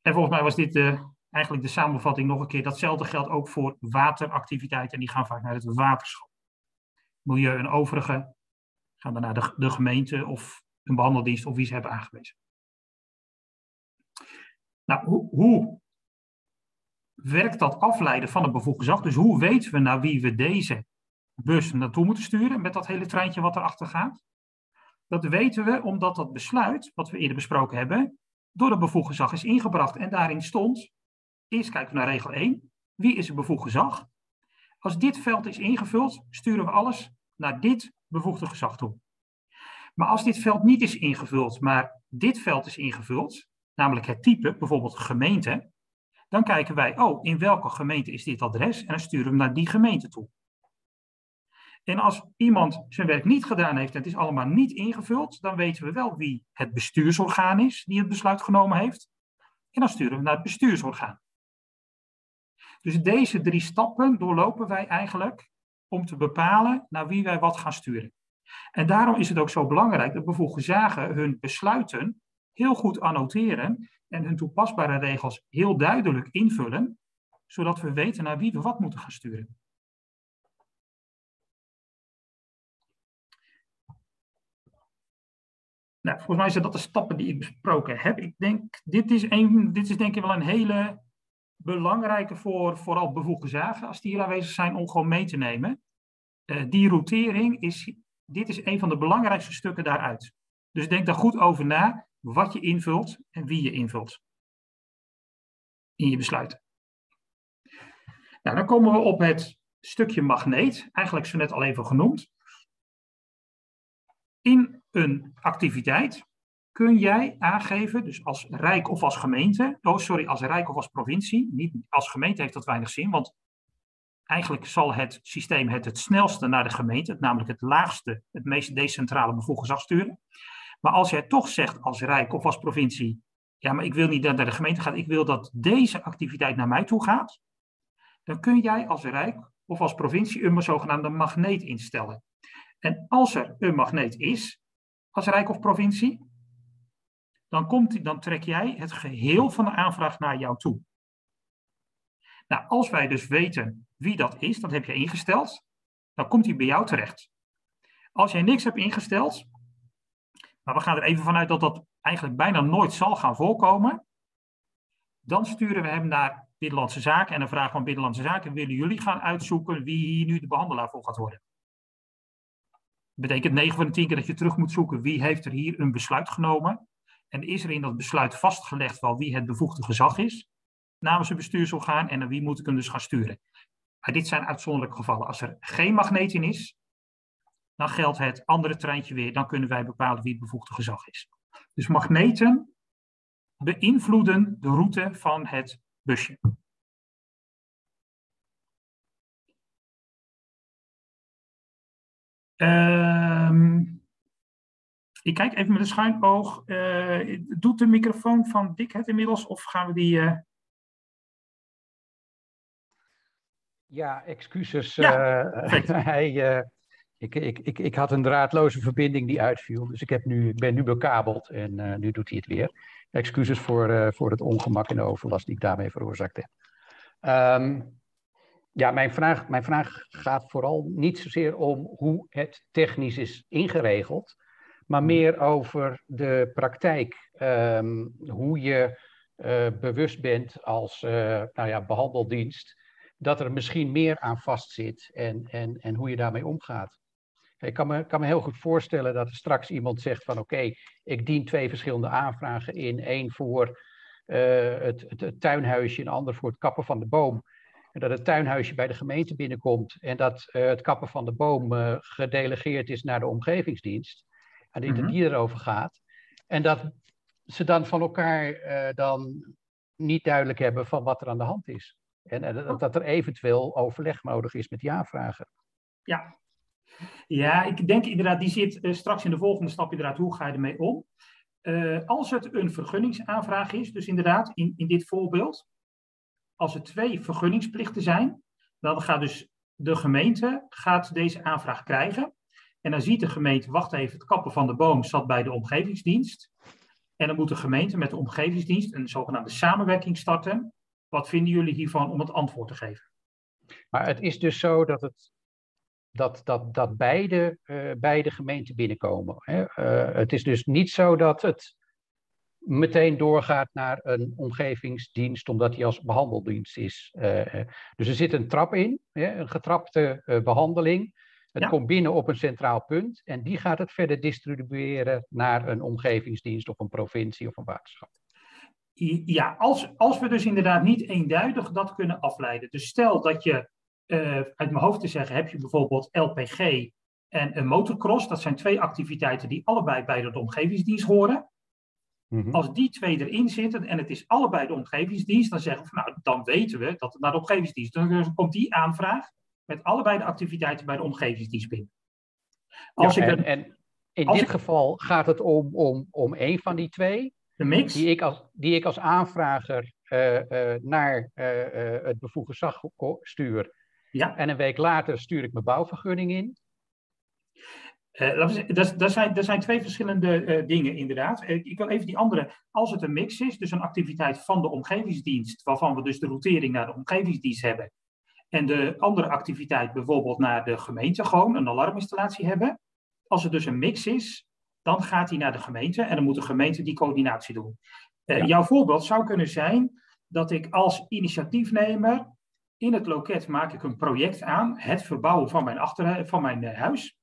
En volgens mij was dit de, eigenlijk de samenvatting nog een keer. Datzelfde geldt ook voor wateractiviteiten. Die gaan vaak naar het waterschap. Milieu en overige gaan dan naar de, de gemeente of een behandeldienst of wie ze hebben aangewezen. Nou, hoe, werkt dat afleiden van het bevoegd gezag? Dus hoe weten we naar wie we deze bus naartoe moeten sturen met dat hele treintje wat erachter gaat? Dat weten we omdat dat besluit, wat we eerder besproken hebben, door het bevoegd gezag is ingebracht. En daarin stond, eerst kijken we naar regel 1, wie is het bevoegd gezag? Als dit veld is ingevuld, sturen we alles naar dit bevoegde gezag toe. Maar als dit veld niet is ingevuld, maar dit veld is ingevuld, namelijk het type, bijvoorbeeld gemeente, dan kijken wij, oh, in welke gemeente is dit adres? En dan sturen we naar die gemeente toe. En als iemand zijn werk niet gedaan heeft en het is allemaal niet ingevuld, dan weten we wel wie het bestuursorgaan is die het besluit genomen heeft. En dan sturen we naar het bestuursorgaan. Dus deze drie stappen doorlopen wij eigenlijk om te bepalen naar wie wij wat gaan sturen. En daarom is het ook zo belangrijk dat bevoegde zagen hun besluiten heel goed annoteren en hun toepasbare regels heel duidelijk invullen, zodat we weten naar wie we wat moeten gaan sturen. Nou, volgens mij zijn dat de stappen die ik besproken heb. Ik denk, dit is, een, dit is denk ik wel een hele belangrijke voor vooral bevoegde zagen, als die hier aanwezig zijn, om gewoon mee te nemen. die routering is, dit is een van de belangrijkste stukken daaruit. Dus denk daar goed over na wat je invult en wie je invult in je besluiten. Nou, dan komen we op het stukje magneet, eigenlijk zo net al even genoemd. In een activiteit kun jij aangeven, dus als Rijk of als gemeente, oh sorry, als Rijk of als provincie, niet als gemeente heeft dat weinig zin, want eigenlijk zal het systeem het het snelste naar de gemeente, namelijk het laagste, het meest decentrale bevoegd gezag sturen. Maar als jij toch zegt als Rijk of als provincie, ja, maar ik wil niet dat naar de gemeente gaat, ik wil dat deze activiteit naar mij toe gaat, dan kun jij als Rijk of als provincie een zogenaamde magneet instellen. En als er een magneet is, als Rijk of provincie, dan, komt, dan trek jij het geheel van de aanvraag naar jou toe. Nou, als wij dus weten wie dat is, dat heb je ingesteld, dan komt hij bij jou terecht. Als jij niks hebt ingesteld, maar we gaan er even vanuit dat dat eigenlijk bijna nooit zal gaan voorkomen, dan sturen we hem naar Binnenlandse Zaken en dan vragen van Binnenlandse Zaken, willen jullie gaan uitzoeken wie hier nu de behandelaar voor gaat worden? Dat betekent 9 van de 10 keer dat je terug moet zoeken wie heeft er hier een besluit genomen. En is er in dat besluit vastgelegd wel wie het bevoegde gezag is namens het bestuursorgaan en naar wie moet ik hem dus gaan sturen. Maar dit zijn uitzonderlijke gevallen. Als er geen magneet in is, dan geldt het andere treintje weer. Dan kunnen wij bepalen wie het bevoegde gezag is. Dus magneten beïnvloeden de route van het busje. Ehm, ik kijk even met een schuin oog. Uh, doet de microfoon van Dick het inmiddels of gaan we die... Uh... Ja, excuses. Ja, uh, hij, ik, ik, ik, ik had een draadloze verbinding die uitviel, dus ik, heb nu, ik ben nu bekabeld en nu doet hij het weer. Excuses voor, voor het ongemak en de overlast die ik daarmee veroorzaakt heb. Um, ja, mijn vraag, mijn vraag gaat vooral niet zozeer om hoe het technisch is ingeregeld, maar hmm. meer over de praktijk. Um, hoe je uh, bewust bent als nou ja, behandeldienst dat er misschien meer aan vastzit en, en, en hoe je daarmee omgaat. Ik kan me, kan me heel goed voorstellen dat er straks iemand zegt van oké, ik dien twee verschillende aanvragen in. één voor uh, het, het, het, tuinhuisje, een ander voor het kappen van de boom. En dat het tuinhuisje bij de gemeente binnenkomt en dat uh, het kappen van de boom uh, gedelegeerd is naar de omgevingsdienst. En die, mm die erover gaat. En dat ze dan van elkaar dan niet duidelijk hebben van wat er aan de hand is. En dat, dat er eventueel overleg nodig is met die aanvragen. Ja. Ja, ik denk inderdaad, die zit straks in de volgende stap inderdaad, hoe ga je ermee om? als het een vergunningsaanvraag is, dus inderdaad in, in dit voorbeeld, als er twee vergunningsplichten zijn, dan gaat dus de gemeente gaat deze aanvraag krijgen. En dan ziet de gemeente, wacht even, het kappen van de boom zat bij de omgevingsdienst. En dan moet de gemeente met de omgevingsdienst een zogenaamde samenwerking starten. Wat vinden jullie hiervan om het antwoord te geven? Maar het is dus zo dat, het, dat, dat, dat beide uh, bij de gemeente binnenkomen. Hè? Uh, het is dus niet zo dat het meteen doorgaat naar een omgevingsdienst, omdat die als behandeldienst is. Uh, dus er zit een trap in, een getrapte behandeling. Het ja. komt binnen op een centraal punt en die gaat het verder distribueren naar een omgevingsdienst of een provincie of een waterschap. Ja, als, als we dus inderdaad niet eenduidig dat kunnen afleiden. Dus stel dat je, uit mijn hoofd te zeggen, heb je bijvoorbeeld LPG en een motocross. Dat zijn twee activiteiten die allebei bij de omgevingsdienst horen. Mhm. Als die twee erin zitten en het is allebei de omgevingsdienst, dan zeggen we, nou, dan weten we dat het naar de omgevingsdienst. Dan komt die aanvraag met allebei de activiteiten bij de omgevingsdienst binnen. Als ja, ik en, en, in dit geval gaat het om, om, om één van die twee. De mix. Die ik als, die ik als aanvrager uh, uh, naar uh, het bevoegde zag stuur. Ja. En een week later stuur ik mijn bouwvergunning in. Uh, dat, zijn, dat zijn twee verschillende uh, dingen, inderdaad. Uh, ik wil even die andere. Als het een mix is, dus een activiteit van de omgevingsdienst, waarvan we dus de routering naar de omgevingsdienst hebben, en de andere activiteit bijvoorbeeld naar de gemeente, gewoon een alarminstallatie hebben. Als het dus een mix is, dan gaat die naar de gemeente en dan moet de gemeente die coördinatie doen. Ja. Jouw voorbeeld zou kunnen zijn dat ik als initiatiefnemer In het loket maak ik een project aan, het verbouwen van mijn, achter, van mijn huis.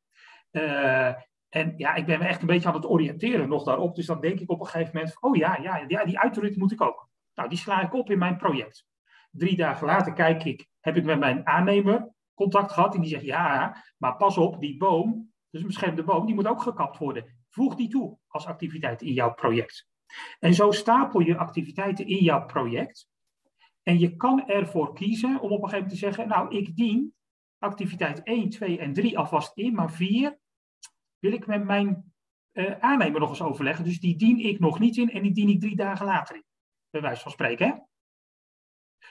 en ja, ik ben me echt een beetje aan het oriënteren nog daarop. Dus dan denk ik op een gegeven moment, oh ja, ja, ja die uitrit moet ik ook. Nou, die sla ik op in mijn project. Drie dagen later kijk ik, heb ik met mijn aannemer contact gehad. En die zegt, ja, maar pas op, die boom, dus een beschermde boom, die moet ook gekapt worden. Voeg die toe als activiteit in jouw project. En zo stapel je activiteiten in jouw project. En je kan ervoor kiezen om op een gegeven moment te zeggen, nou, ik dien activiteit 1, 2 en 3 alvast in, maar 4 wil ik met mijn uh, aannemer nog eens overleggen. Dus die dien ik nog niet in en die dien ik drie dagen later in. Bij wijze van spreken. Hè?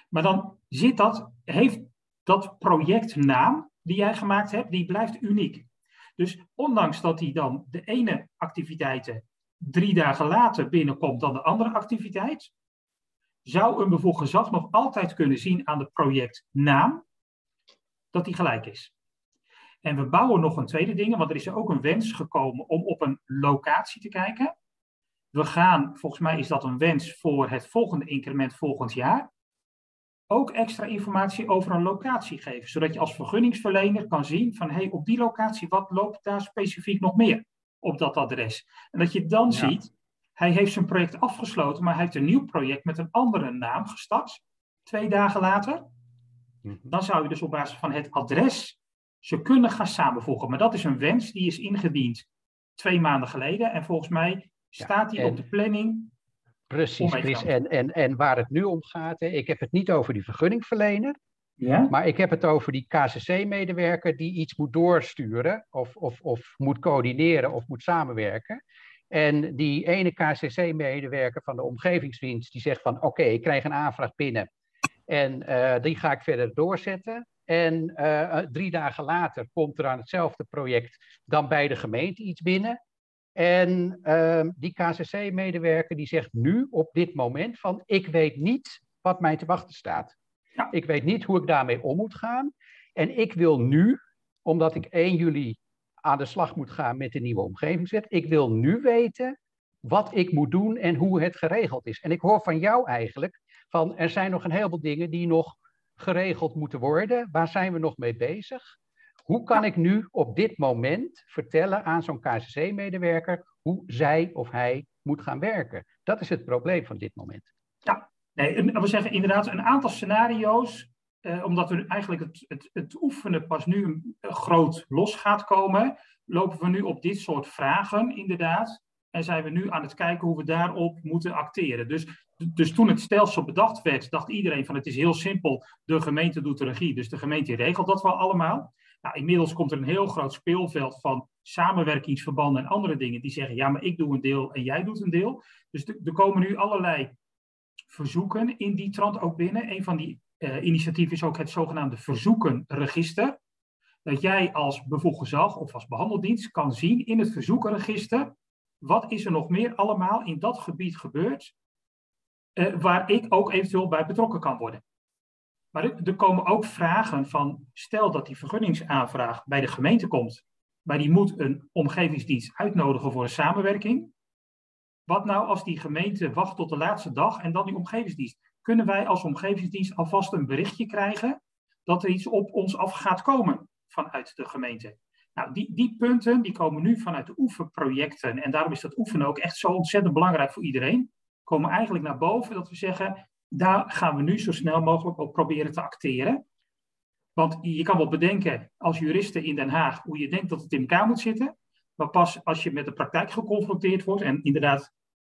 Maar dan zit dat, heeft dat projectnaam die jij gemaakt hebt, die blijft uniek. Dus ondanks dat die dan de ene activiteit drie dagen later binnenkomt dan de andere activiteit, zou een bevoegd gezag nog altijd kunnen zien aan de projectnaam dat die gelijk is. En we bouwen nog een tweede ding, want er is ook een wens gekomen om op een locatie te kijken. We gaan, volgens mij is dat een wens voor het volgende increment volgend jaar ook extra informatie over een locatie geven. Zodat je als vergunningsverlener kan zien van hey, op die locatie, wat loopt daar specifiek nog meer op dat adres? En dat je dan ziet, hij heeft zijn project afgesloten, maar hij heeft een nieuw project met een andere naam gestart, twee dagen later. Mhm. Dan zou je dus op basis van het adres ze kunnen gaan samenvoegen. Maar dat is een wens die is ingediend twee maanden geleden. En volgens mij staat die op de planning Precies, Chris. En, en, en waar het nu om gaat, hè, ik heb het niet over die vergunningverlener, ja? maar ik heb het over die KCC-medewerker die iets moet doorsturen of, of, of moet coördineren of moet samenwerken. En die ene KCC-medewerker van de omgevingsdienst die zegt van oké, ik krijg een aanvraag binnen en uh, die ga ik verder doorzetten. En uh, drie dagen later komt er aan hetzelfde project dan bij de gemeente iets binnen. En uh, die KCC-medewerker die zegt nu op dit moment van ik weet niet wat mij te wachten staat. Ja. Ik weet niet hoe ik daarmee om moet gaan. En ik wil nu, omdat ik 1 juli aan de slag moet gaan met de nieuwe omgevingswet, ik wil nu weten wat ik moet doen en hoe het geregeld is. En ik hoor van jou eigenlijk van er zijn nog een heleboel dingen die nog geregeld moeten worden. Waar zijn we nog mee bezig? Hoe kan ik nu op dit moment vertellen aan zo'n KCC-medewerker hoe zij of hij moet gaan werken? Dat is het probleem van dit moment. Ja, nee, we zeggen inderdaad een aantal scenario's, eh, omdat we eigenlijk het, het, het oefenen pas nu groot los gaat komen, lopen we nu op dit soort vragen inderdaad. En zijn we nu aan het kijken hoe we daarop moeten acteren. Dus, dus toen het stelsel bedacht werd, dacht iedereen van het is heel simpel. De gemeente doet de regie, dus de gemeente regelt dat wel allemaal. Nou, inmiddels komt er een heel groot speelveld van samenwerkingsverbanden en andere dingen die zeggen, ja, maar ik doe een deel en jij doet een deel. Dus er komen nu allerlei verzoeken in die trant ook binnen. Een van die uh, initiatieven is ook het zogenaamde verzoekenregister. Dat jij als bevoegd gezag of als behandeldienst kan zien in het verzoekenregister, wat is er nog meer allemaal in dat gebied gebeurd, uh, waar ik ook eventueel bij betrokken kan worden. Maar er komen ook vragen van, stel dat die vergunningsaanvraag bij de gemeente komt, maar die moet een omgevingsdienst uitnodigen voor een samenwerking. Wat nou als die gemeente wacht tot de laatste dag en dan die omgevingsdienst? Kunnen wij als omgevingsdienst alvast een berichtje krijgen dat er iets op ons af gaat komen vanuit de gemeente? Nou, die, die punten die komen nu vanuit de oefenprojecten en daarom is dat oefenen ook echt zo ontzettend belangrijk voor iedereen. Komen eigenlijk naar boven dat we zeggen, daar gaan we nu zo snel mogelijk op proberen te acteren. Want je kan wel bedenken als juristen in Den Haag hoe je denkt dat het in elkaar moet zitten. Maar pas als je met de praktijk geconfronteerd wordt, en inderdaad,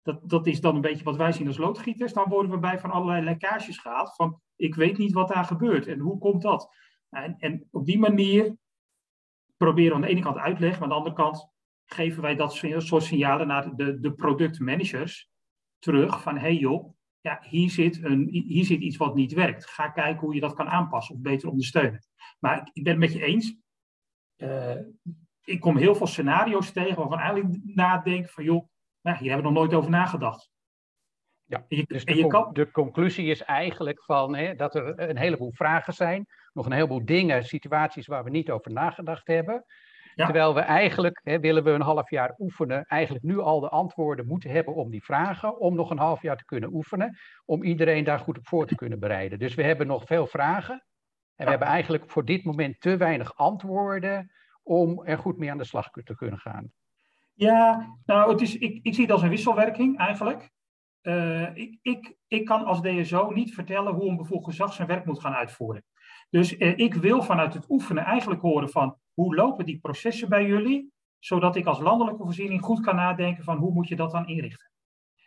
dat, dat is dan een beetje wat wij zien als loodgieters, dan worden we bij van allerlei lekkages gehaald. Van ik weet niet wat daar gebeurt en hoe komt dat? En, en op die manier proberen we aan de ene kant uitleg, maar aan de andere kant geven wij dat soort signalen naar de, de productmanagers terug. Van hey joh, ja, hier zit, een, hier zit iets wat niet werkt. Ga kijken hoe je dat kan aanpassen of beter ondersteunen. Maar ik ben het met je eens. Uh, ik kom heel veel scenario's tegen waarvan eigenlijk nadenk van joh, nou, hier hebben we nog nooit over nagedacht. Ja, dus de, kan... de, conclusie is eigenlijk van, hè, dat er een heleboel vragen zijn, nog een heleboel dingen, situaties waar we niet over nagedacht hebben. Terwijl we eigenlijk, hè, willen we een half jaar oefenen, eigenlijk nu al de antwoorden moeten hebben om die vragen, om nog een half jaar te kunnen oefenen, om iedereen daar goed op voor te kunnen bereiden. Dus we hebben nog veel vragen, En we hebben eigenlijk voor dit moment te weinig antwoorden om er goed mee aan de slag te kunnen gaan. Ja, nou, het is, ik, ik zie het als een wisselwerking eigenlijk. Uh, ik, ik, ik kan als DSO niet vertellen hoe een bevoegd gezag zijn werk moet gaan uitvoeren. Dus uh, ik wil vanuit het oefenen eigenlijk horen van hoe lopen die processen bij jullie, zodat ik als landelijke voorziening goed kan nadenken van hoe moet je dat dan inrichten.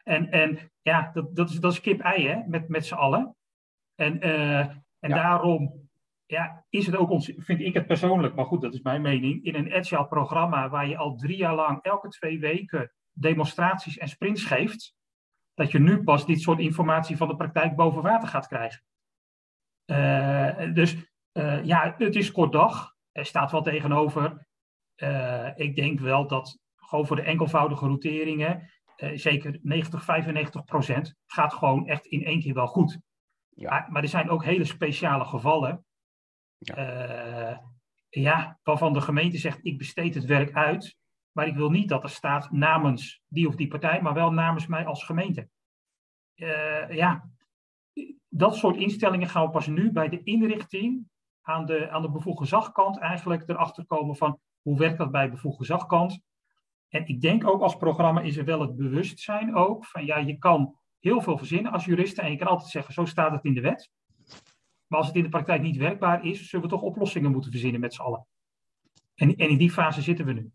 En, en ja, dat, dat, is, dat is kip-ei hè, met, met z'n allen. En, uh, en daarom ja, is het ook ons, vind ik het persoonlijk, maar goed, dat is mijn mening, in een agile programma waar je al drie jaar lang elke twee weken demonstraties en sprints geeft, dat je nu pas dit soort informatie van de praktijk boven water gaat krijgen. Uh, dus uh, ja, het is kort dag. Er staat wel tegenover. Uh, ik denk wel dat gewoon voor de enkelvoudige routeringen, zeker 90, 95 procent, gaat gewoon echt in één keer wel goed. Ja. Maar, maar er zijn ook hele speciale gevallen ja. Uh, ja, waarvan de gemeente zegt, ik besteed het werk uit, maar ik wil niet dat er staat namens die of die partij, maar wel namens mij als gemeente. Uh, ja, dat soort instellingen gaan we pas nu bij de inrichting aan de, aan de bevoegd gezagkant eigenlijk erachter komen van hoe werkt dat bij bevoegd gezagkant. En ik denk ook als programma is er wel het bewustzijn ook van ja, je kan heel veel verzinnen als juristen en je kan altijd zeggen, zo staat het in de wet. Maar als het in de praktijk niet werkbaar is, zullen we toch oplossingen moeten verzinnen met z'n allen. En, en in die fase zitten we nu.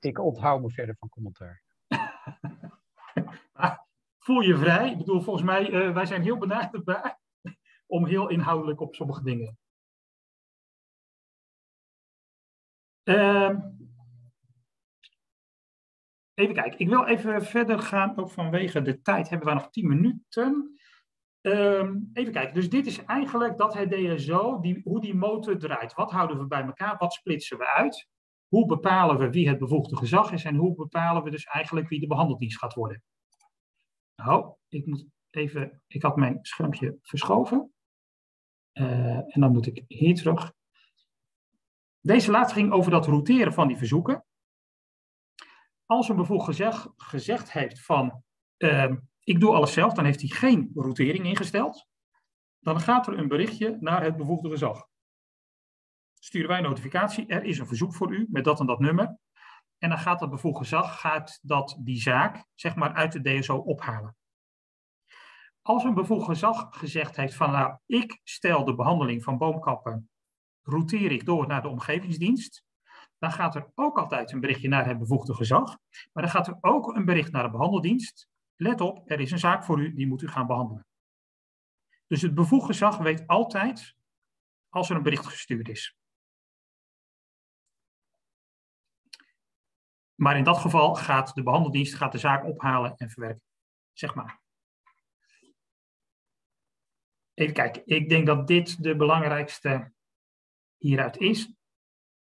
Ik onthoud me verder van commentaar. Voel je vrij. Ik bedoel, volgens mij, uh, wij zijn heel benaderbaar om heel inhoudelijk op sommige dingen. Uh, even kijken, ik wil even verder gaan, ook vanwege de tijd hebben we nog 10 minuten. Um, even kijken, dus dit is eigenlijk dat het DSO, die, hoe die motor draait. Wat houden we bij elkaar? Wat splitsen we uit? Hoe bepalen we wie het bevoegde gezag is? En hoe bepalen we dus eigenlijk wie de behandeldienst gaat worden? Nou, ik moet even, ik had mijn schermpje verschoven. Uh, en dan moet ik hier terug. Deze laatste ging over dat routeren van die verzoeken. Als een bevoegd gezag gezegd heeft van, uh, ik doe alles zelf, dan heeft hij geen routering ingesteld. Dan gaat er een berichtje naar het bevoegde gezag. Sturen wij een notificatie, er is een verzoek voor u met dat en dat nummer. En dan gaat dat bevoegd gezag gaat dat die zaak zeg maar, uit de DSO ophalen. Als een bevoegd gezag gezegd heeft van nou, ik stel de behandeling van boomkappen, routeer ik door naar de omgevingsdienst, dan gaat er ook altijd een berichtje naar het bevoegde gezag. Maar dan gaat er ook een bericht naar de behandeldienst. Let op, er is een zaak voor u, die moet u gaan behandelen. Dus het bevoegd gezag weet altijd als er een bericht gestuurd is. Maar in dat geval gaat de behandeldienst gaat de zaak ophalen en verwerken. Zeg maar. Even kijken, ik denk dat dit de belangrijkste hieruit is.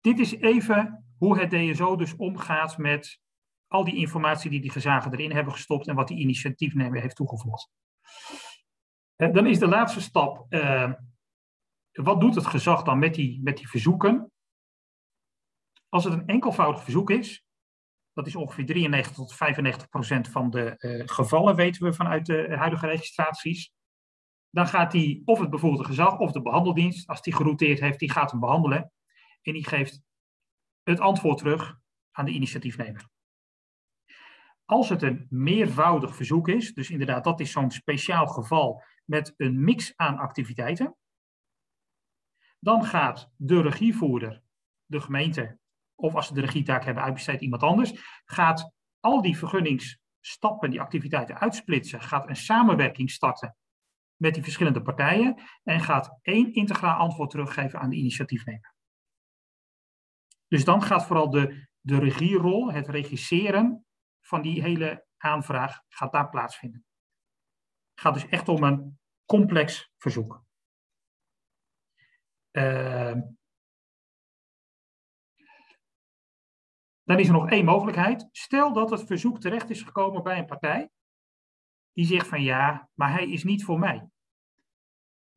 Dit is even hoe het DSO dus omgaat met al die informatie die die gezagen erin hebben gestopt en wat die initiatiefnemer heeft toegevoegd. Dan is de laatste stap, uh, wat doet het gezag dan met die, met die verzoeken? Als het een enkelvoudig verzoek is, dat is ongeveer 93 tot 95 procent van de uh, gevallen, weten we vanuit de huidige registraties. Dan gaat die, of het bevoegde gezag of de behandeldienst, als die gerouteerd heeft, die gaat hem behandelen. En die geeft het antwoord terug aan de initiatiefnemer. Als het een meervoudig verzoek is, dus inderdaad, dat is zo'n speciaal geval met een mix aan activiteiten, dan gaat de regievoerder, de gemeente, of als ze de regietaak hebben uitbesteed iemand anders, gaat al die vergunningsstappen, die activiteiten uitsplitsen, gaat een samenwerking starten met die verschillende partijen en gaat één integraal antwoord teruggeven aan de initiatiefnemer. Dus dan gaat vooral de, de regierol, het regisseren, van die hele aanvraag gaat daar plaatsvinden. Het gaat dus echt om een complex verzoek. Uh, dan is er nog één mogelijkheid. Stel dat het verzoek terecht is gekomen bij een partij die zegt van ja, maar hij is niet voor mij.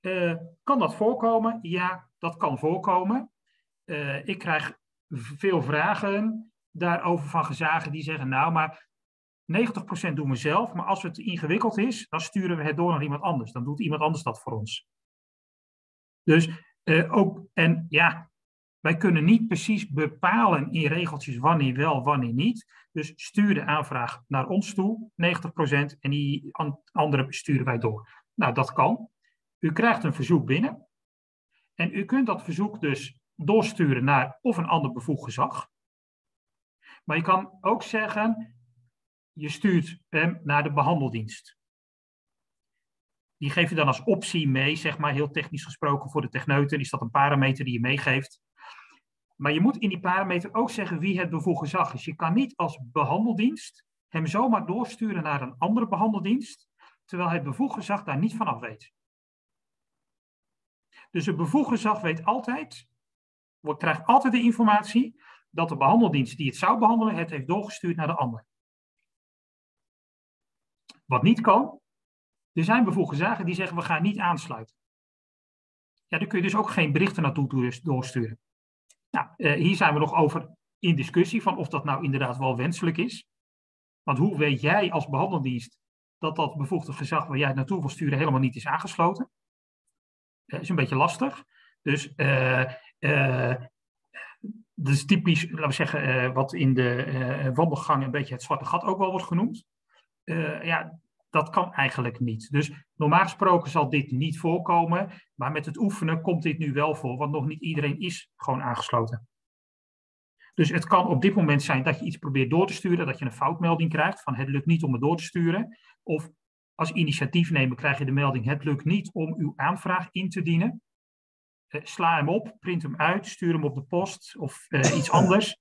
Uh, kan dat voorkomen? Ja, dat kan voorkomen. Uh, ik krijg veel vragen daarover van gezagen die zeggen, nou, maar 90% doen we zelf, maar als het ingewikkeld is, dan sturen we het door naar iemand anders. Dan doet iemand anders dat voor ons. Dus ook, en ja, wij kunnen niet precies bepalen in regeltjes wanneer wel, wanneer niet. Dus stuur de aanvraag naar ons toe, 90%, en die andere sturen wij door. Nou, dat kan. U krijgt een verzoek binnen. En u kunt dat verzoek dus doorsturen naar of een ander bevoegd gezag. Maar je kan ook zeggen, je stuurt hem naar de behandeldienst. Die geef je dan als optie mee, zeg maar heel technisch gesproken voor de techneuten. Is dat een parameter die je meegeeft? Maar je moet in die parameter ook zeggen wie het bevoegd gezag is. Je kan niet als behandeldienst hem zomaar doorsturen naar een andere behandeldienst, terwijl het bevoegd gezag daar niet van af weet. Dus het bevoegd gezag weet altijd, krijgt altijd de informatie dat de behandeldienst die het zou behandelen, het heeft doorgestuurd naar de ander. Wat niet kan, er zijn bevoegde zaken die zeggen we gaan niet aansluiten. Ja, dan kun je dus ook geen berichten naartoe doorsturen. Nou, eh, hier zijn we nog over in discussie van of dat nou inderdaad wel wenselijk is. Want hoe weet jij als behandeldienst dat dat bevoegde gezag waar jij het naartoe wil sturen helemaal niet is aangesloten? Dat eh, is een beetje lastig. Dus uh, dat is typisch, laten we zeggen, wat in de wandelgang een beetje het zwarte gat ook wel wordt genoemd. ja, dat kan eigenlijk niet. Dus normaal gesproken zal dit niet voorkomen, maar met het oefenen komt dit nu wel voor, want nog niet iedereen is gewoon aangesloten. Dus het kan op dit moment zijn dat je iets probeert door te sturen, dat je een foutmelding krijgt van het lukt niet om het door te sturen. Of als initiatiefnemer krijg je de melding het lukt niet om uw aanvraag in te dienen. Eh, sla hem op, print hem uit, stuur hem op de post of eh, iets anders.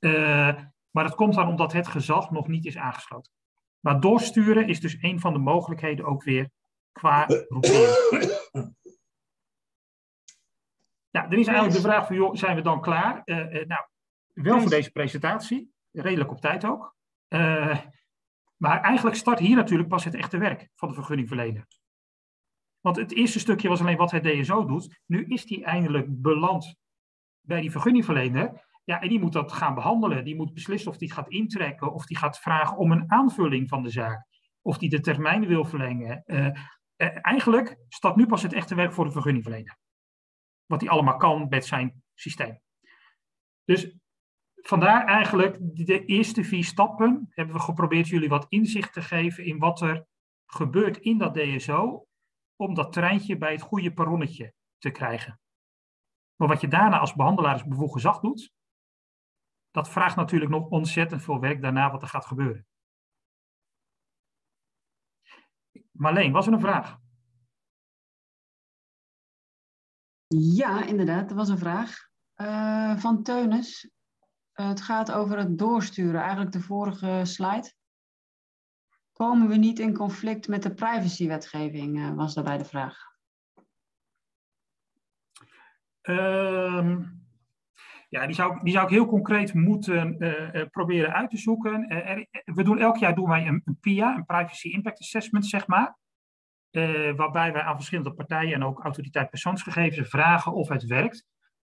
Uh, maar dat komt dan omdat het gezag nog niet is aangesloten. Maar doorsturen is dus een van de mogelijkheden ook weer qua routine. Ja, er is eigenlijk de vraag van, joh, zijn we dan klaar? Uh, uh, nou, wel voor deze presentatie, redelijk op tijd ook. Uh, maar eigenlijk start hier natuurlijk pas het echte werk van de vergunningverlener. Want het eerste stukje was alleen wat het DSO doet. Nu is die eindelijk beland bij die vergunningverlener. Ja, en die moet dat gaan behandelen. Die moet beslissen of die gaat intrekken, of die gaat vragen om een aanvulling van de zaak. Of die de termijn wil verlengen. Uh, uh, eigenlijk staat nu pas het echte werk voor de vergunningverlener. Wat hij allemaal kan met zijn systeem. Dus vandaar eigenlijk de eerste vier stappen hebben we geprobeerd jullie wat inzicht te geven in wat er gebeurt in dat DSO om dat treintje bij het goede perronnetje te krijgen. Maar wat je daarna als behandelaar als bevoegd gezag doet, dat vraagt natuurlijk nog ontzettend veel werk daarna wat er gaat gebeuren. Marleen, was er een vraag? Ja, inderdaad, er was een vraag. Uh, van Teunis. Het gaat over het doorsturen, eigenlijk de vorige slide. Komen we niet in conflict met de privacywetgeving, uh, was daarbij de vraag. Um, ja, die zou, die zou ik heel concreet moeten uh, proberen uit te zoeken. We doen, elk jaar doen wij een, een, PIA, een Privacy Impact Assessment, zeg maar. waarbij wij aan verschillende partijen en ook autoriteit persoonsgegevens vragen of het werkt.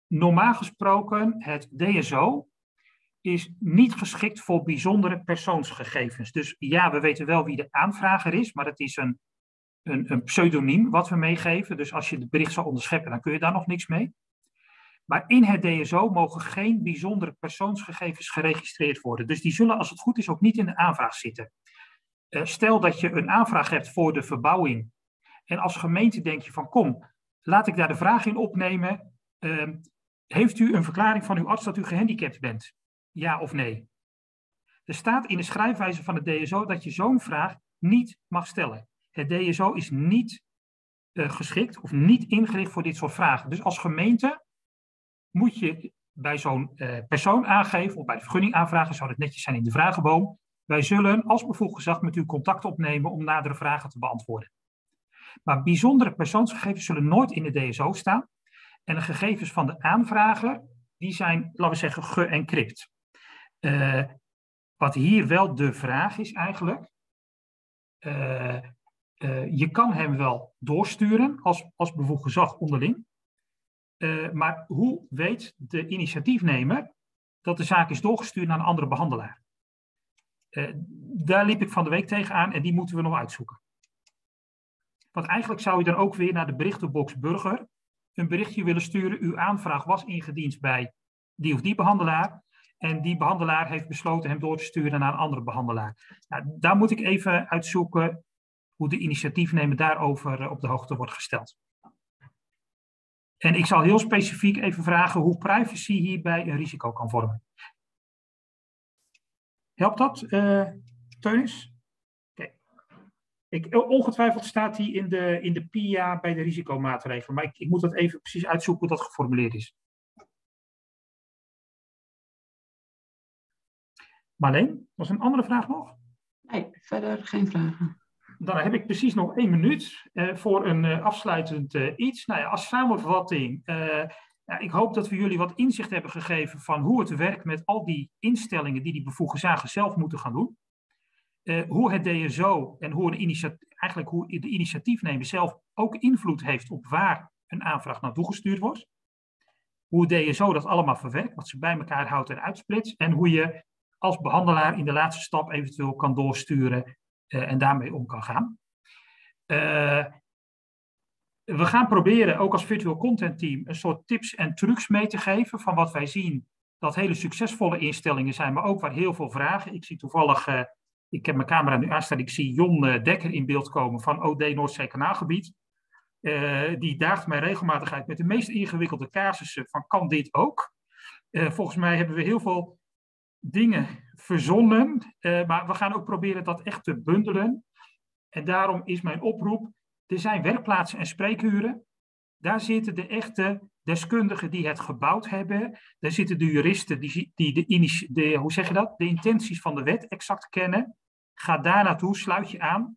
Normaal gesproken, het DSO is niet geschikt voor bijzondere persoonsgegevens. Dus ja, we weten wel wie de aanvrager is, maar het is een, een, een pseudoniem wat we meegeven. Dus als je het bericht zou onderscheppen, dan kun je daar nog niks mee. Maar in het DSO mogen geen bijzondere persoonsgegevens geregistreerd worden. Dus die zullen, als het goed is, ook niet in de aanvraag zitten. Uh, stel dat je een aanvraag hebt voor de verbouwing. En als gemeente denk je van kom, laat ik daar de vraag in opnemen. Uh, heeft u een verklaring van uw arts dat u gehandicapt bent? Ja of nee? Er staat in de schrijfwijze van het DSO dat je zo'n vraag niet mag stellen. Het DSO is niet uh, geschikt of niet ingericht voor dit soort vragen. Dus als gemeente moet je bij zo'n uh, persoon aangeven, of bij de vergunning aanvragen, zou het netjes zijn in de vragenboom. Wij zullen als bevoegd gezag met u contact opnemen om nadere vragen te beantwoorden. Maar bijzondere persoonsgegevens zullen nooit in de DSO staan. En de gegevens van de aanvrager, die zijn, laten we zeggen, geëncrypt. Uh, wat hier wel de vraag is eigenlijk, uh, je kan hem wel doorsturen als, als bevoegd gezag onderling. Maar hoe weet de initiatiefnemer dat de zaak is doorgestuurd naar een andere behandelaar? Daar liep ik van de week tegenaan en die moeten we nog uitzoeken. Want eigenlijk zou je dan ook weer naar de berichtenbox burger een berichtje willen sturen. Uw aanvraag was ingediend bij die of die behandelaar. En die behandelaar heeft besloten hem door te sturen naar een andere behandelaar. Nou, daar moet ik even uitzoeken hoe de initiatiefnemer daarover eh, op de hoogte wordt gesteld. En ik zal heel specifiek even vragen hoe privacy hierbij een risico kan vormen. Helpt dat, uh, Teunis? Ik, ongetwijfeld staat die in de, in de PIA bij de risicomaatregelen, maar ik, ik moet dat even precies uitzoeken hoe dat geformuleerd is. Marleen, was een andere vraag nog? Nee, verder geen vragen. Dan heb ik precies nog één minuut eh, voor een uh, afsluitend uh, iets. Nou ja, als samenvatting, ja, ik hoop dat we jullie wat inzicht hebben gegeven van hoe het werkt met al die instellingen die die bevoegde zaken zelf moeten gaan doen. hoe het DSO en hoe, een eigenlijk hoe de initiatiefnemer zelf ook invloed heeft op waar een aanvraag naartoe gestuurd wordt. Hoe het DSO dat allemaal verwerkt, wat ze bij elkaar houdt en uitsplitst. En hoe je als behandelaar in de laatste stap eventueel kan doorsturen uh, en daarmee om kan gaan. Uh, we gaan proberen ook als virtual content team een soort tips en trucs mee te geven van wat wij zien dat hele succesvolle instellingen zijn, maar ook waar heel veel vragen. Ik zie toevallig, uh, ik heb mijn camera nu aanstaan, ik zie Jon Dekker in beeld komen van OD Noordzee Kanaalgebied. die daagt mij regelmatig uit met de meest ingewikkelde casussen van kan dit ook? volgens mij hebben we heel veel dingen verzonnen, uh, maar we gaan ook proberen dat echt te bundelen. En daarom is mijn oproep, er zijn werkplaatsen en spreekuren. Daar zitten de echte deskundigen die het gebouwd hebben. Daar zitten de juristen die, die de, de, hoe zeg je dat? de intenties van de wet exact kennen. Ga daar naartoe, sluit je aan.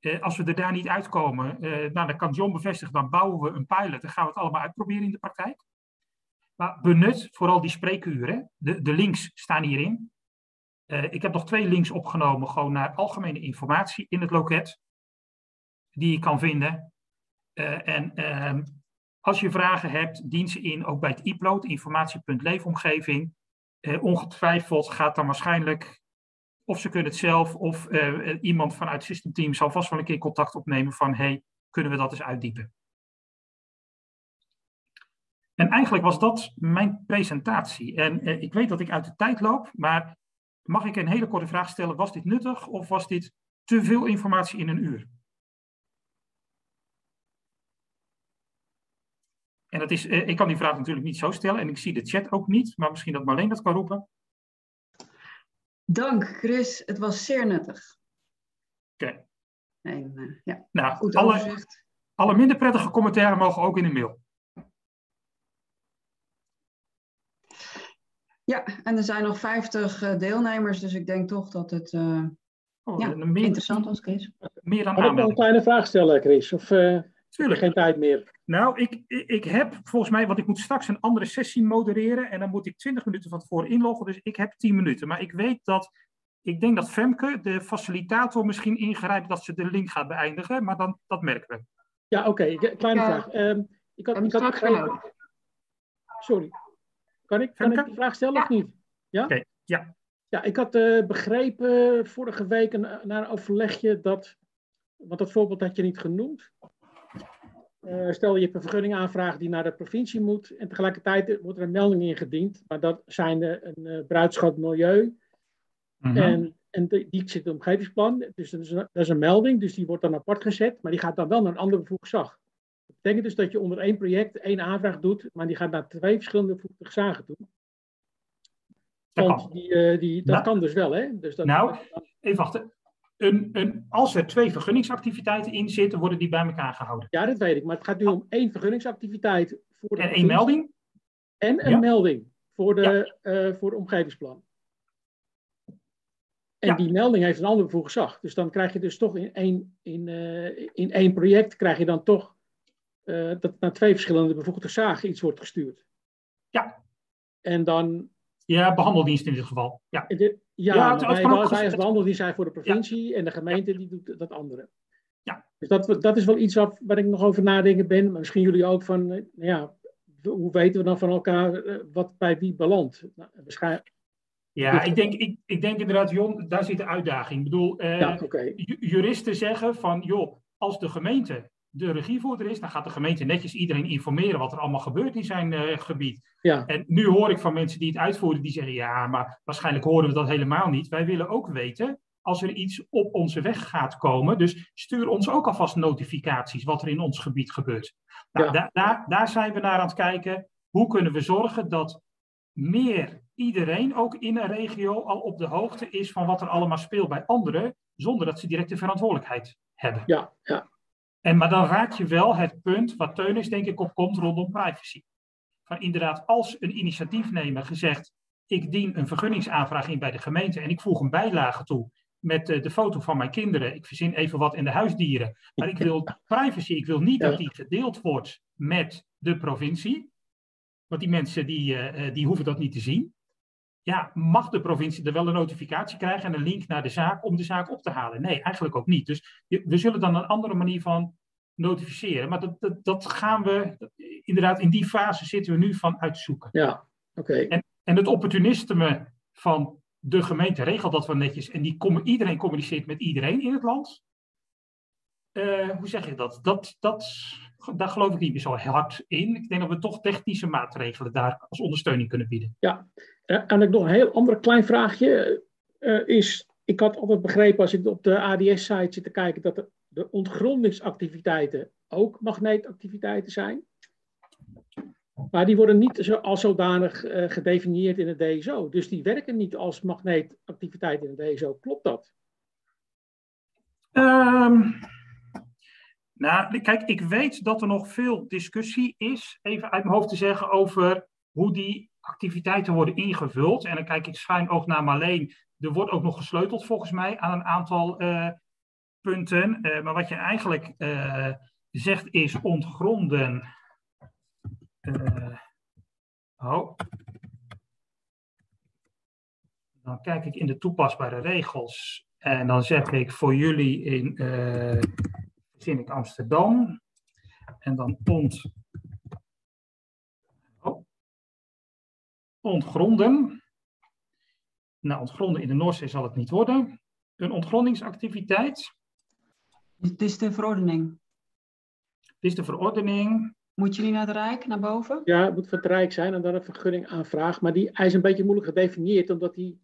Uh, als we er daar niet uitkomen, uh, nou, dan kan John bevestigen, dan bouwen we een pilot en gaan we het allemaal uitproberen in de praktijk. Maar benut vooral die spreekuren. De, de links staan hierin. Uh, ik heb nog twee links opgenomen, gewoon naar algemene informatie in het loket, die je kan vinden. Uh, en uh, als je vragen hebt, dien ze in ook bij het e-upload, informatie.leefomgeving. Eh, ongetwijfeld gaat dan waarschijnlijk, of ze kunnen het zelf, of iemand vanuit het systemteam zal vast wel een keer contact opnemen van, hey, kunnen we dat eens uitdiepen? En eigenlijk was dat mijn presentatie. En eh, ik weet dat ik uit de tijd loop, maar mag ik een hele korte vraag stellen? Was dit nuttig of was dit te veel informatie in een uur? En dat is, eh, ik kan die vraag natuurlijk niet zo stellen en ik zie de chat ook niet, maar misschien dat Marleen dat kan roepen. Dank Chris, het was zeer nuttig. Oké. Okay. uh, ja, nou, goed alle, alle minder prettige commentaren mogen ook in de mail. Ja, en er zijn nog 50 uh, deelnemers, dus ik denk toch dat het uh, oh, ja, meer, interessant was, Chris. Meer dan Kan ik nog een kleine vraag stellen, Chris? Of uh, Tuurlijk. geen tijd meer? Nou, ik, ik heb volgens mij, want ik moet straks een andere sessie modereren en dan moet ik 20 minuten van tevoren inloggen, dus ik heb 10 minuten. Maar ik weet dat, ik denk dat Femke, de facilitator, misschien ingrijpt dat ze de link gaat beëindigen, maar dan, dat merken we. Ja, oké, okay. kleine ja. vraag. Um, ik had, ik had, Sorry. Kan ik, kan ik de vraag stellen of niet? Ja? Okay. ja. Ja, ik had uh, begrepen vorige week een, na een overlegje dat, want dat voorbeeld had je niet genoemd. Uh, stel je hebt een vergunningaanvraag die naar de provincie moet en tegelijkertijd wordt er een melding ingediend, maar dat zijn de, een uh, bruidschap milieu. Mm -hmm. En, en die, die zit in het omgevingsplan, dus dat is, een, dat is een melding, dus die wordt dan apart gezet, maar die gaat dan wel naar een ander bevoegd zag. Dat betekent dus dat je onder één project één aanvraag doet, maar die gaat naar twee verschillende zagen toe. Want die, uh, die, dat nou, kan dus wel, hè? Dus dat, nou, even wachten. Een, een, als er twee vergunningsactiviteiten in zitten, worden die bij elkaar gehouden. Ja, dat weet ik. Maar het gaat nu om één vergunningsactiviteit. Voor de en één melding? En een ja. melding voor de, ja. uh, voor de omgevingsplan. En ja. die melding heeft een ander bevoegd gezag. Dus dan krijg je dus toch in één, in, uh, in één project krijg je dan toch uh, dat naar twee verschillende bevoegde zagen iets wordt gestuurd. Ja. En dan... Ja, behandeldienst in dit geval. Ja, de, ja, ja het, wij, wij, als behandeldienst zijn voor de provincie ja. en de gemeente die doet dat andere. Ja. Dus dat, dat is wel iets waar ik nog over nadenken ben. Maar misschien jullie ook van, nou ja, hoe weten we dan van elkaar uh, wat bij wie belandt? Nou, waarschijnlijk... Ja, ik denk, ik, ik denk inderdaad, Jon, daar zit de uitdaging. Ik bedoel, ja, okay. juristen zeggen van, joh, als de gemeente de regievoerder is, dan gaat de gemeente netjes iedereen informeren wat er allemaal gebeurt in zijn uh, gebied. Ja. En nu hoor ik van mensen die het uitvoeren, die zeggen, ja, maar waarschijnlijk horen we dat helemaal niet. Wij willen ook weten als er iets op onze weg gaat komen. Dus stuur ons ook alvast notificaties wat er in ons gebied gebeurt. Nou, Ja. daar, daar zijn we naar aan het kijken. Hoe kunnen we zorgen dat meer iedereen ook in een regio al op de hoogte is van wat er allemaal speelt bij anderen, zonder dat ze direct de verantwoordelijkheid hebben. Ja, ja. En, maar dan raak je wel het punt wat Teunis denk ik op komt rondom privacy. Van inderdaad, als een initiatiefnemer gezegd, ik dien een vergunningsaanvraag in bij de gemeente en ik voeg een bijlage toe met eh, de foto van mijn kinderen. Ik verzin even wat in de huisdieren. Maar ik wil privacy, ik wil niet dat die gedeeld wordt met de provincie. Want die mensen die, eh, eh, die hoeven dat niet te zien. Ja, mag de provincie er wel een notificatie krijgen en een link naar de zaak om de zaak op te halen? Nee, eigenlijk ook niet. Dus we zullen dan een andere manier van notificeren. Maar dat, dat, dat gaan we, inderdaad, in die fase zitten we nu van uitzoeken. Ja, oké. En het opportunisme van de gemeente regelt dat wel netjes. En die, iedereen communiceert met iedereen in het land. Eh, hoe zeg je dat? Dat, dat? Daar geloof ik niet meer zo hard in. Ik denk dat we toch technische maatregelen daar als ondersteuning kunnen bieden. Eh, En ik nog een heel ander klein vraagje eh, is, ik had altijd begrepen als ik op de ADS-site zit te kijken dat de, de ontgrondingsactiviteiten ook magneetactiviteiten zijn. Maar die worden niet zo, als zodanig eh, gedefinieerd in het DSO. Dus die werken niet als magneetactiviteiten in het DSO. Klopt dat? Ehm, nou, kijk, ik weet dat er nog veel discussie is, even uit mijn hoofd te zeggen, over hoe die activiteiten worden ingevuld. En dan kijk ik schuin ook naar Marleen. Er wordt ook nog gesleuteld volgens mij aan een aantal eh, punten. Eh, maar wat je eigenlijk eh, zegt is ontgronden. Oh. Dan kijk ik in de toepasbare regels. En dan zeg ik voor jullie in zin ik Amsterdam. En dan ont, oh, ontgronden. Nou, ontgronden in de Noordzee zal het niet worden. Een ontgrondingsactiviteit. Het is de verordening. Dit is de verordening. Moet je niet naar het Rijk, naar boven? Ja, het moet van het Rijk zijn en dan een vergunning aanvraag. Maar die, hij is een beetje moeilijk gedefinieerd, omdat hij,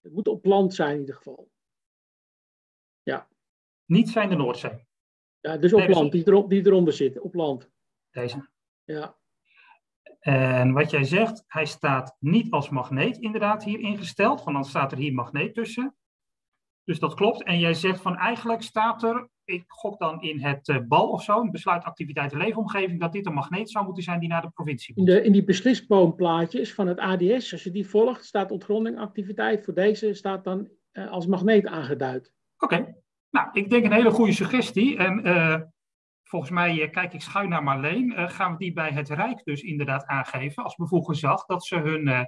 het moet op land zijn in ieder geval. Niet zijn de Noordzee. Ja, dus op dus- land, die, erop, die eronder zitten, op land. Deze. Ja, En wat jij zegt, hij staat niet als magneet inderdaad hier ingesteld, want dan staat er hier magneet tussen. Dus dat klopt. En jij zegt van eigenlijk staat er, ik gok dan in het eh, bal of zo, een besluitactiviteit en leefomgeving, dat dit een magneet zou moeten zijn die naar de provincie in, moet. de, in die beslisboomplaatjes van het ADS, als je die volgt, staat ontgrondingactiviteit voor deze staat dan eh, als magneet aangeduid. Oké, nou, ik denk een hele goede suggestie. En eh, volgens mij eh, kijk ik schuin naar Marleen. Eh, gaan we die bij het Rijk dus inderdaad aangeven als bevoegd gezag dat ze hun, eh,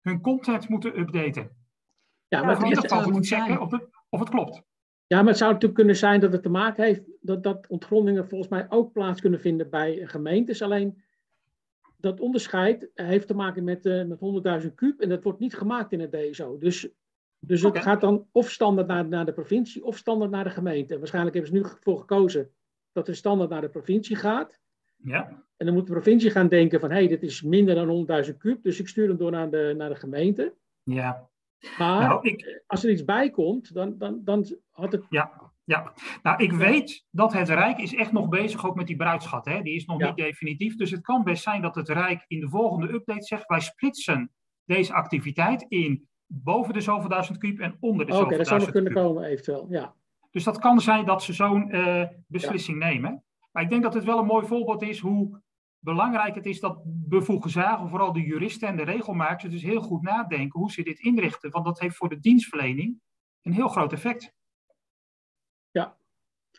hun content moeten updaten. Ja, maar, Of in het, ieder dat geval zou moeten moeten checken of het, of het klopt. ja, maar het zou natuurlijk kunnen zijn dat het te maken heeft dat, dat ontgrondingen volgens mij ook plaats kunnen vinden bij gemeentes. Alleen dat onderscheid heeft te maken met, eh met 100.000 kuub en dat wordt niet gemaakt in het DSO. Dus, dus het gaat dan of standaard naar, naar de provincie of standaard naar de gemeente. En waarschijnlijk hebben ze nu voor gekozen dat de standaard naar de provincie gaat. Ja, En dan moet de provincie gaan denken van hé, hey, dit is minder dan 100.000 kuub, dus ik stuur hem door naar de, naar de gemeente. ja. Maar Nou, ik, als er iets bij komt, dan, dan, dan had het. ja, ja. Nou, ik weet dat het Rijk is echt nog bezig ook met die bruidschat. Hè? Die is nog Ja. niet definitief. Dus het kan best zijn dat het Rijk in de volgende update zegt, wij splitsen deze activiteit in boven de zoveel duizend kuub en onder de Oké, zoveel dat zou nog duizend kunnen komen, eventueel. Ja. Dus dat kan zijn dat ze zo'n eh, beslissing nemen. Maar ik denk dat het wel een mooi voorbeeld is hoe belangrijk het is dat bevoegde zagen, vooral de juristen en de regelmakers, dus heel goed nadenken hoe ze dit inrichten. Want dat heeft voor de dienstverlening een heel groot effect.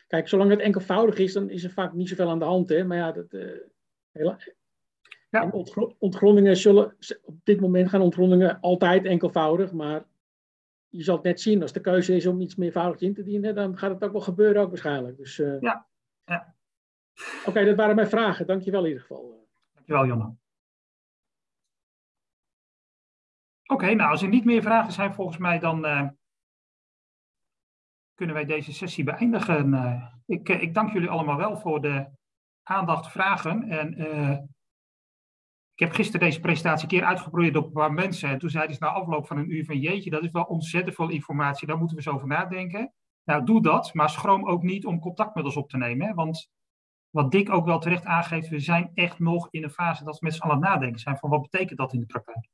Kijk, zolang het enkelvoudig is, dan is er vaak niet zoveel aan de hand. Hè? Maar ja, dat, hela- Ja. en ontgro- ontgrondingen zullen. Op dit moment gaan ontgrondingen altijd enkelvoudig. Maar je zal het net zien, als de keuze is om iets meervoudig in te dienen, dan gaat het ook wel gebeuren, ook waarschijnlijk. Dus, eh, Ja, ja. Oké, dat waren mijn vragen. Dankjewel in ieder geval. Dankjewel, Jonne. Oké, nou als er niet meer vragen zijn volgens mij, dan eh, kunnen wij deze sessie beëindigen. Eh, ik, eh, ik dank jullie allemaal wel voor de aandacht vragen. En heb gisteren deze presentatie een keer uitgeprobeerd op een paar mensen. En toen zeiden ze na afloop van een uur van jeetje, dat is wel ontzettend veel informatie. Daar moeten we zo over nadenken. Nou, doe dat, maar schroom ook niet om contact met ons op te nemen. Hè? Want wat Dick ook wel terecht aangeeft, we zijn echt nog in een fase dat we met z'n allen nadenken zijn van wat betekent dat in de praktijk.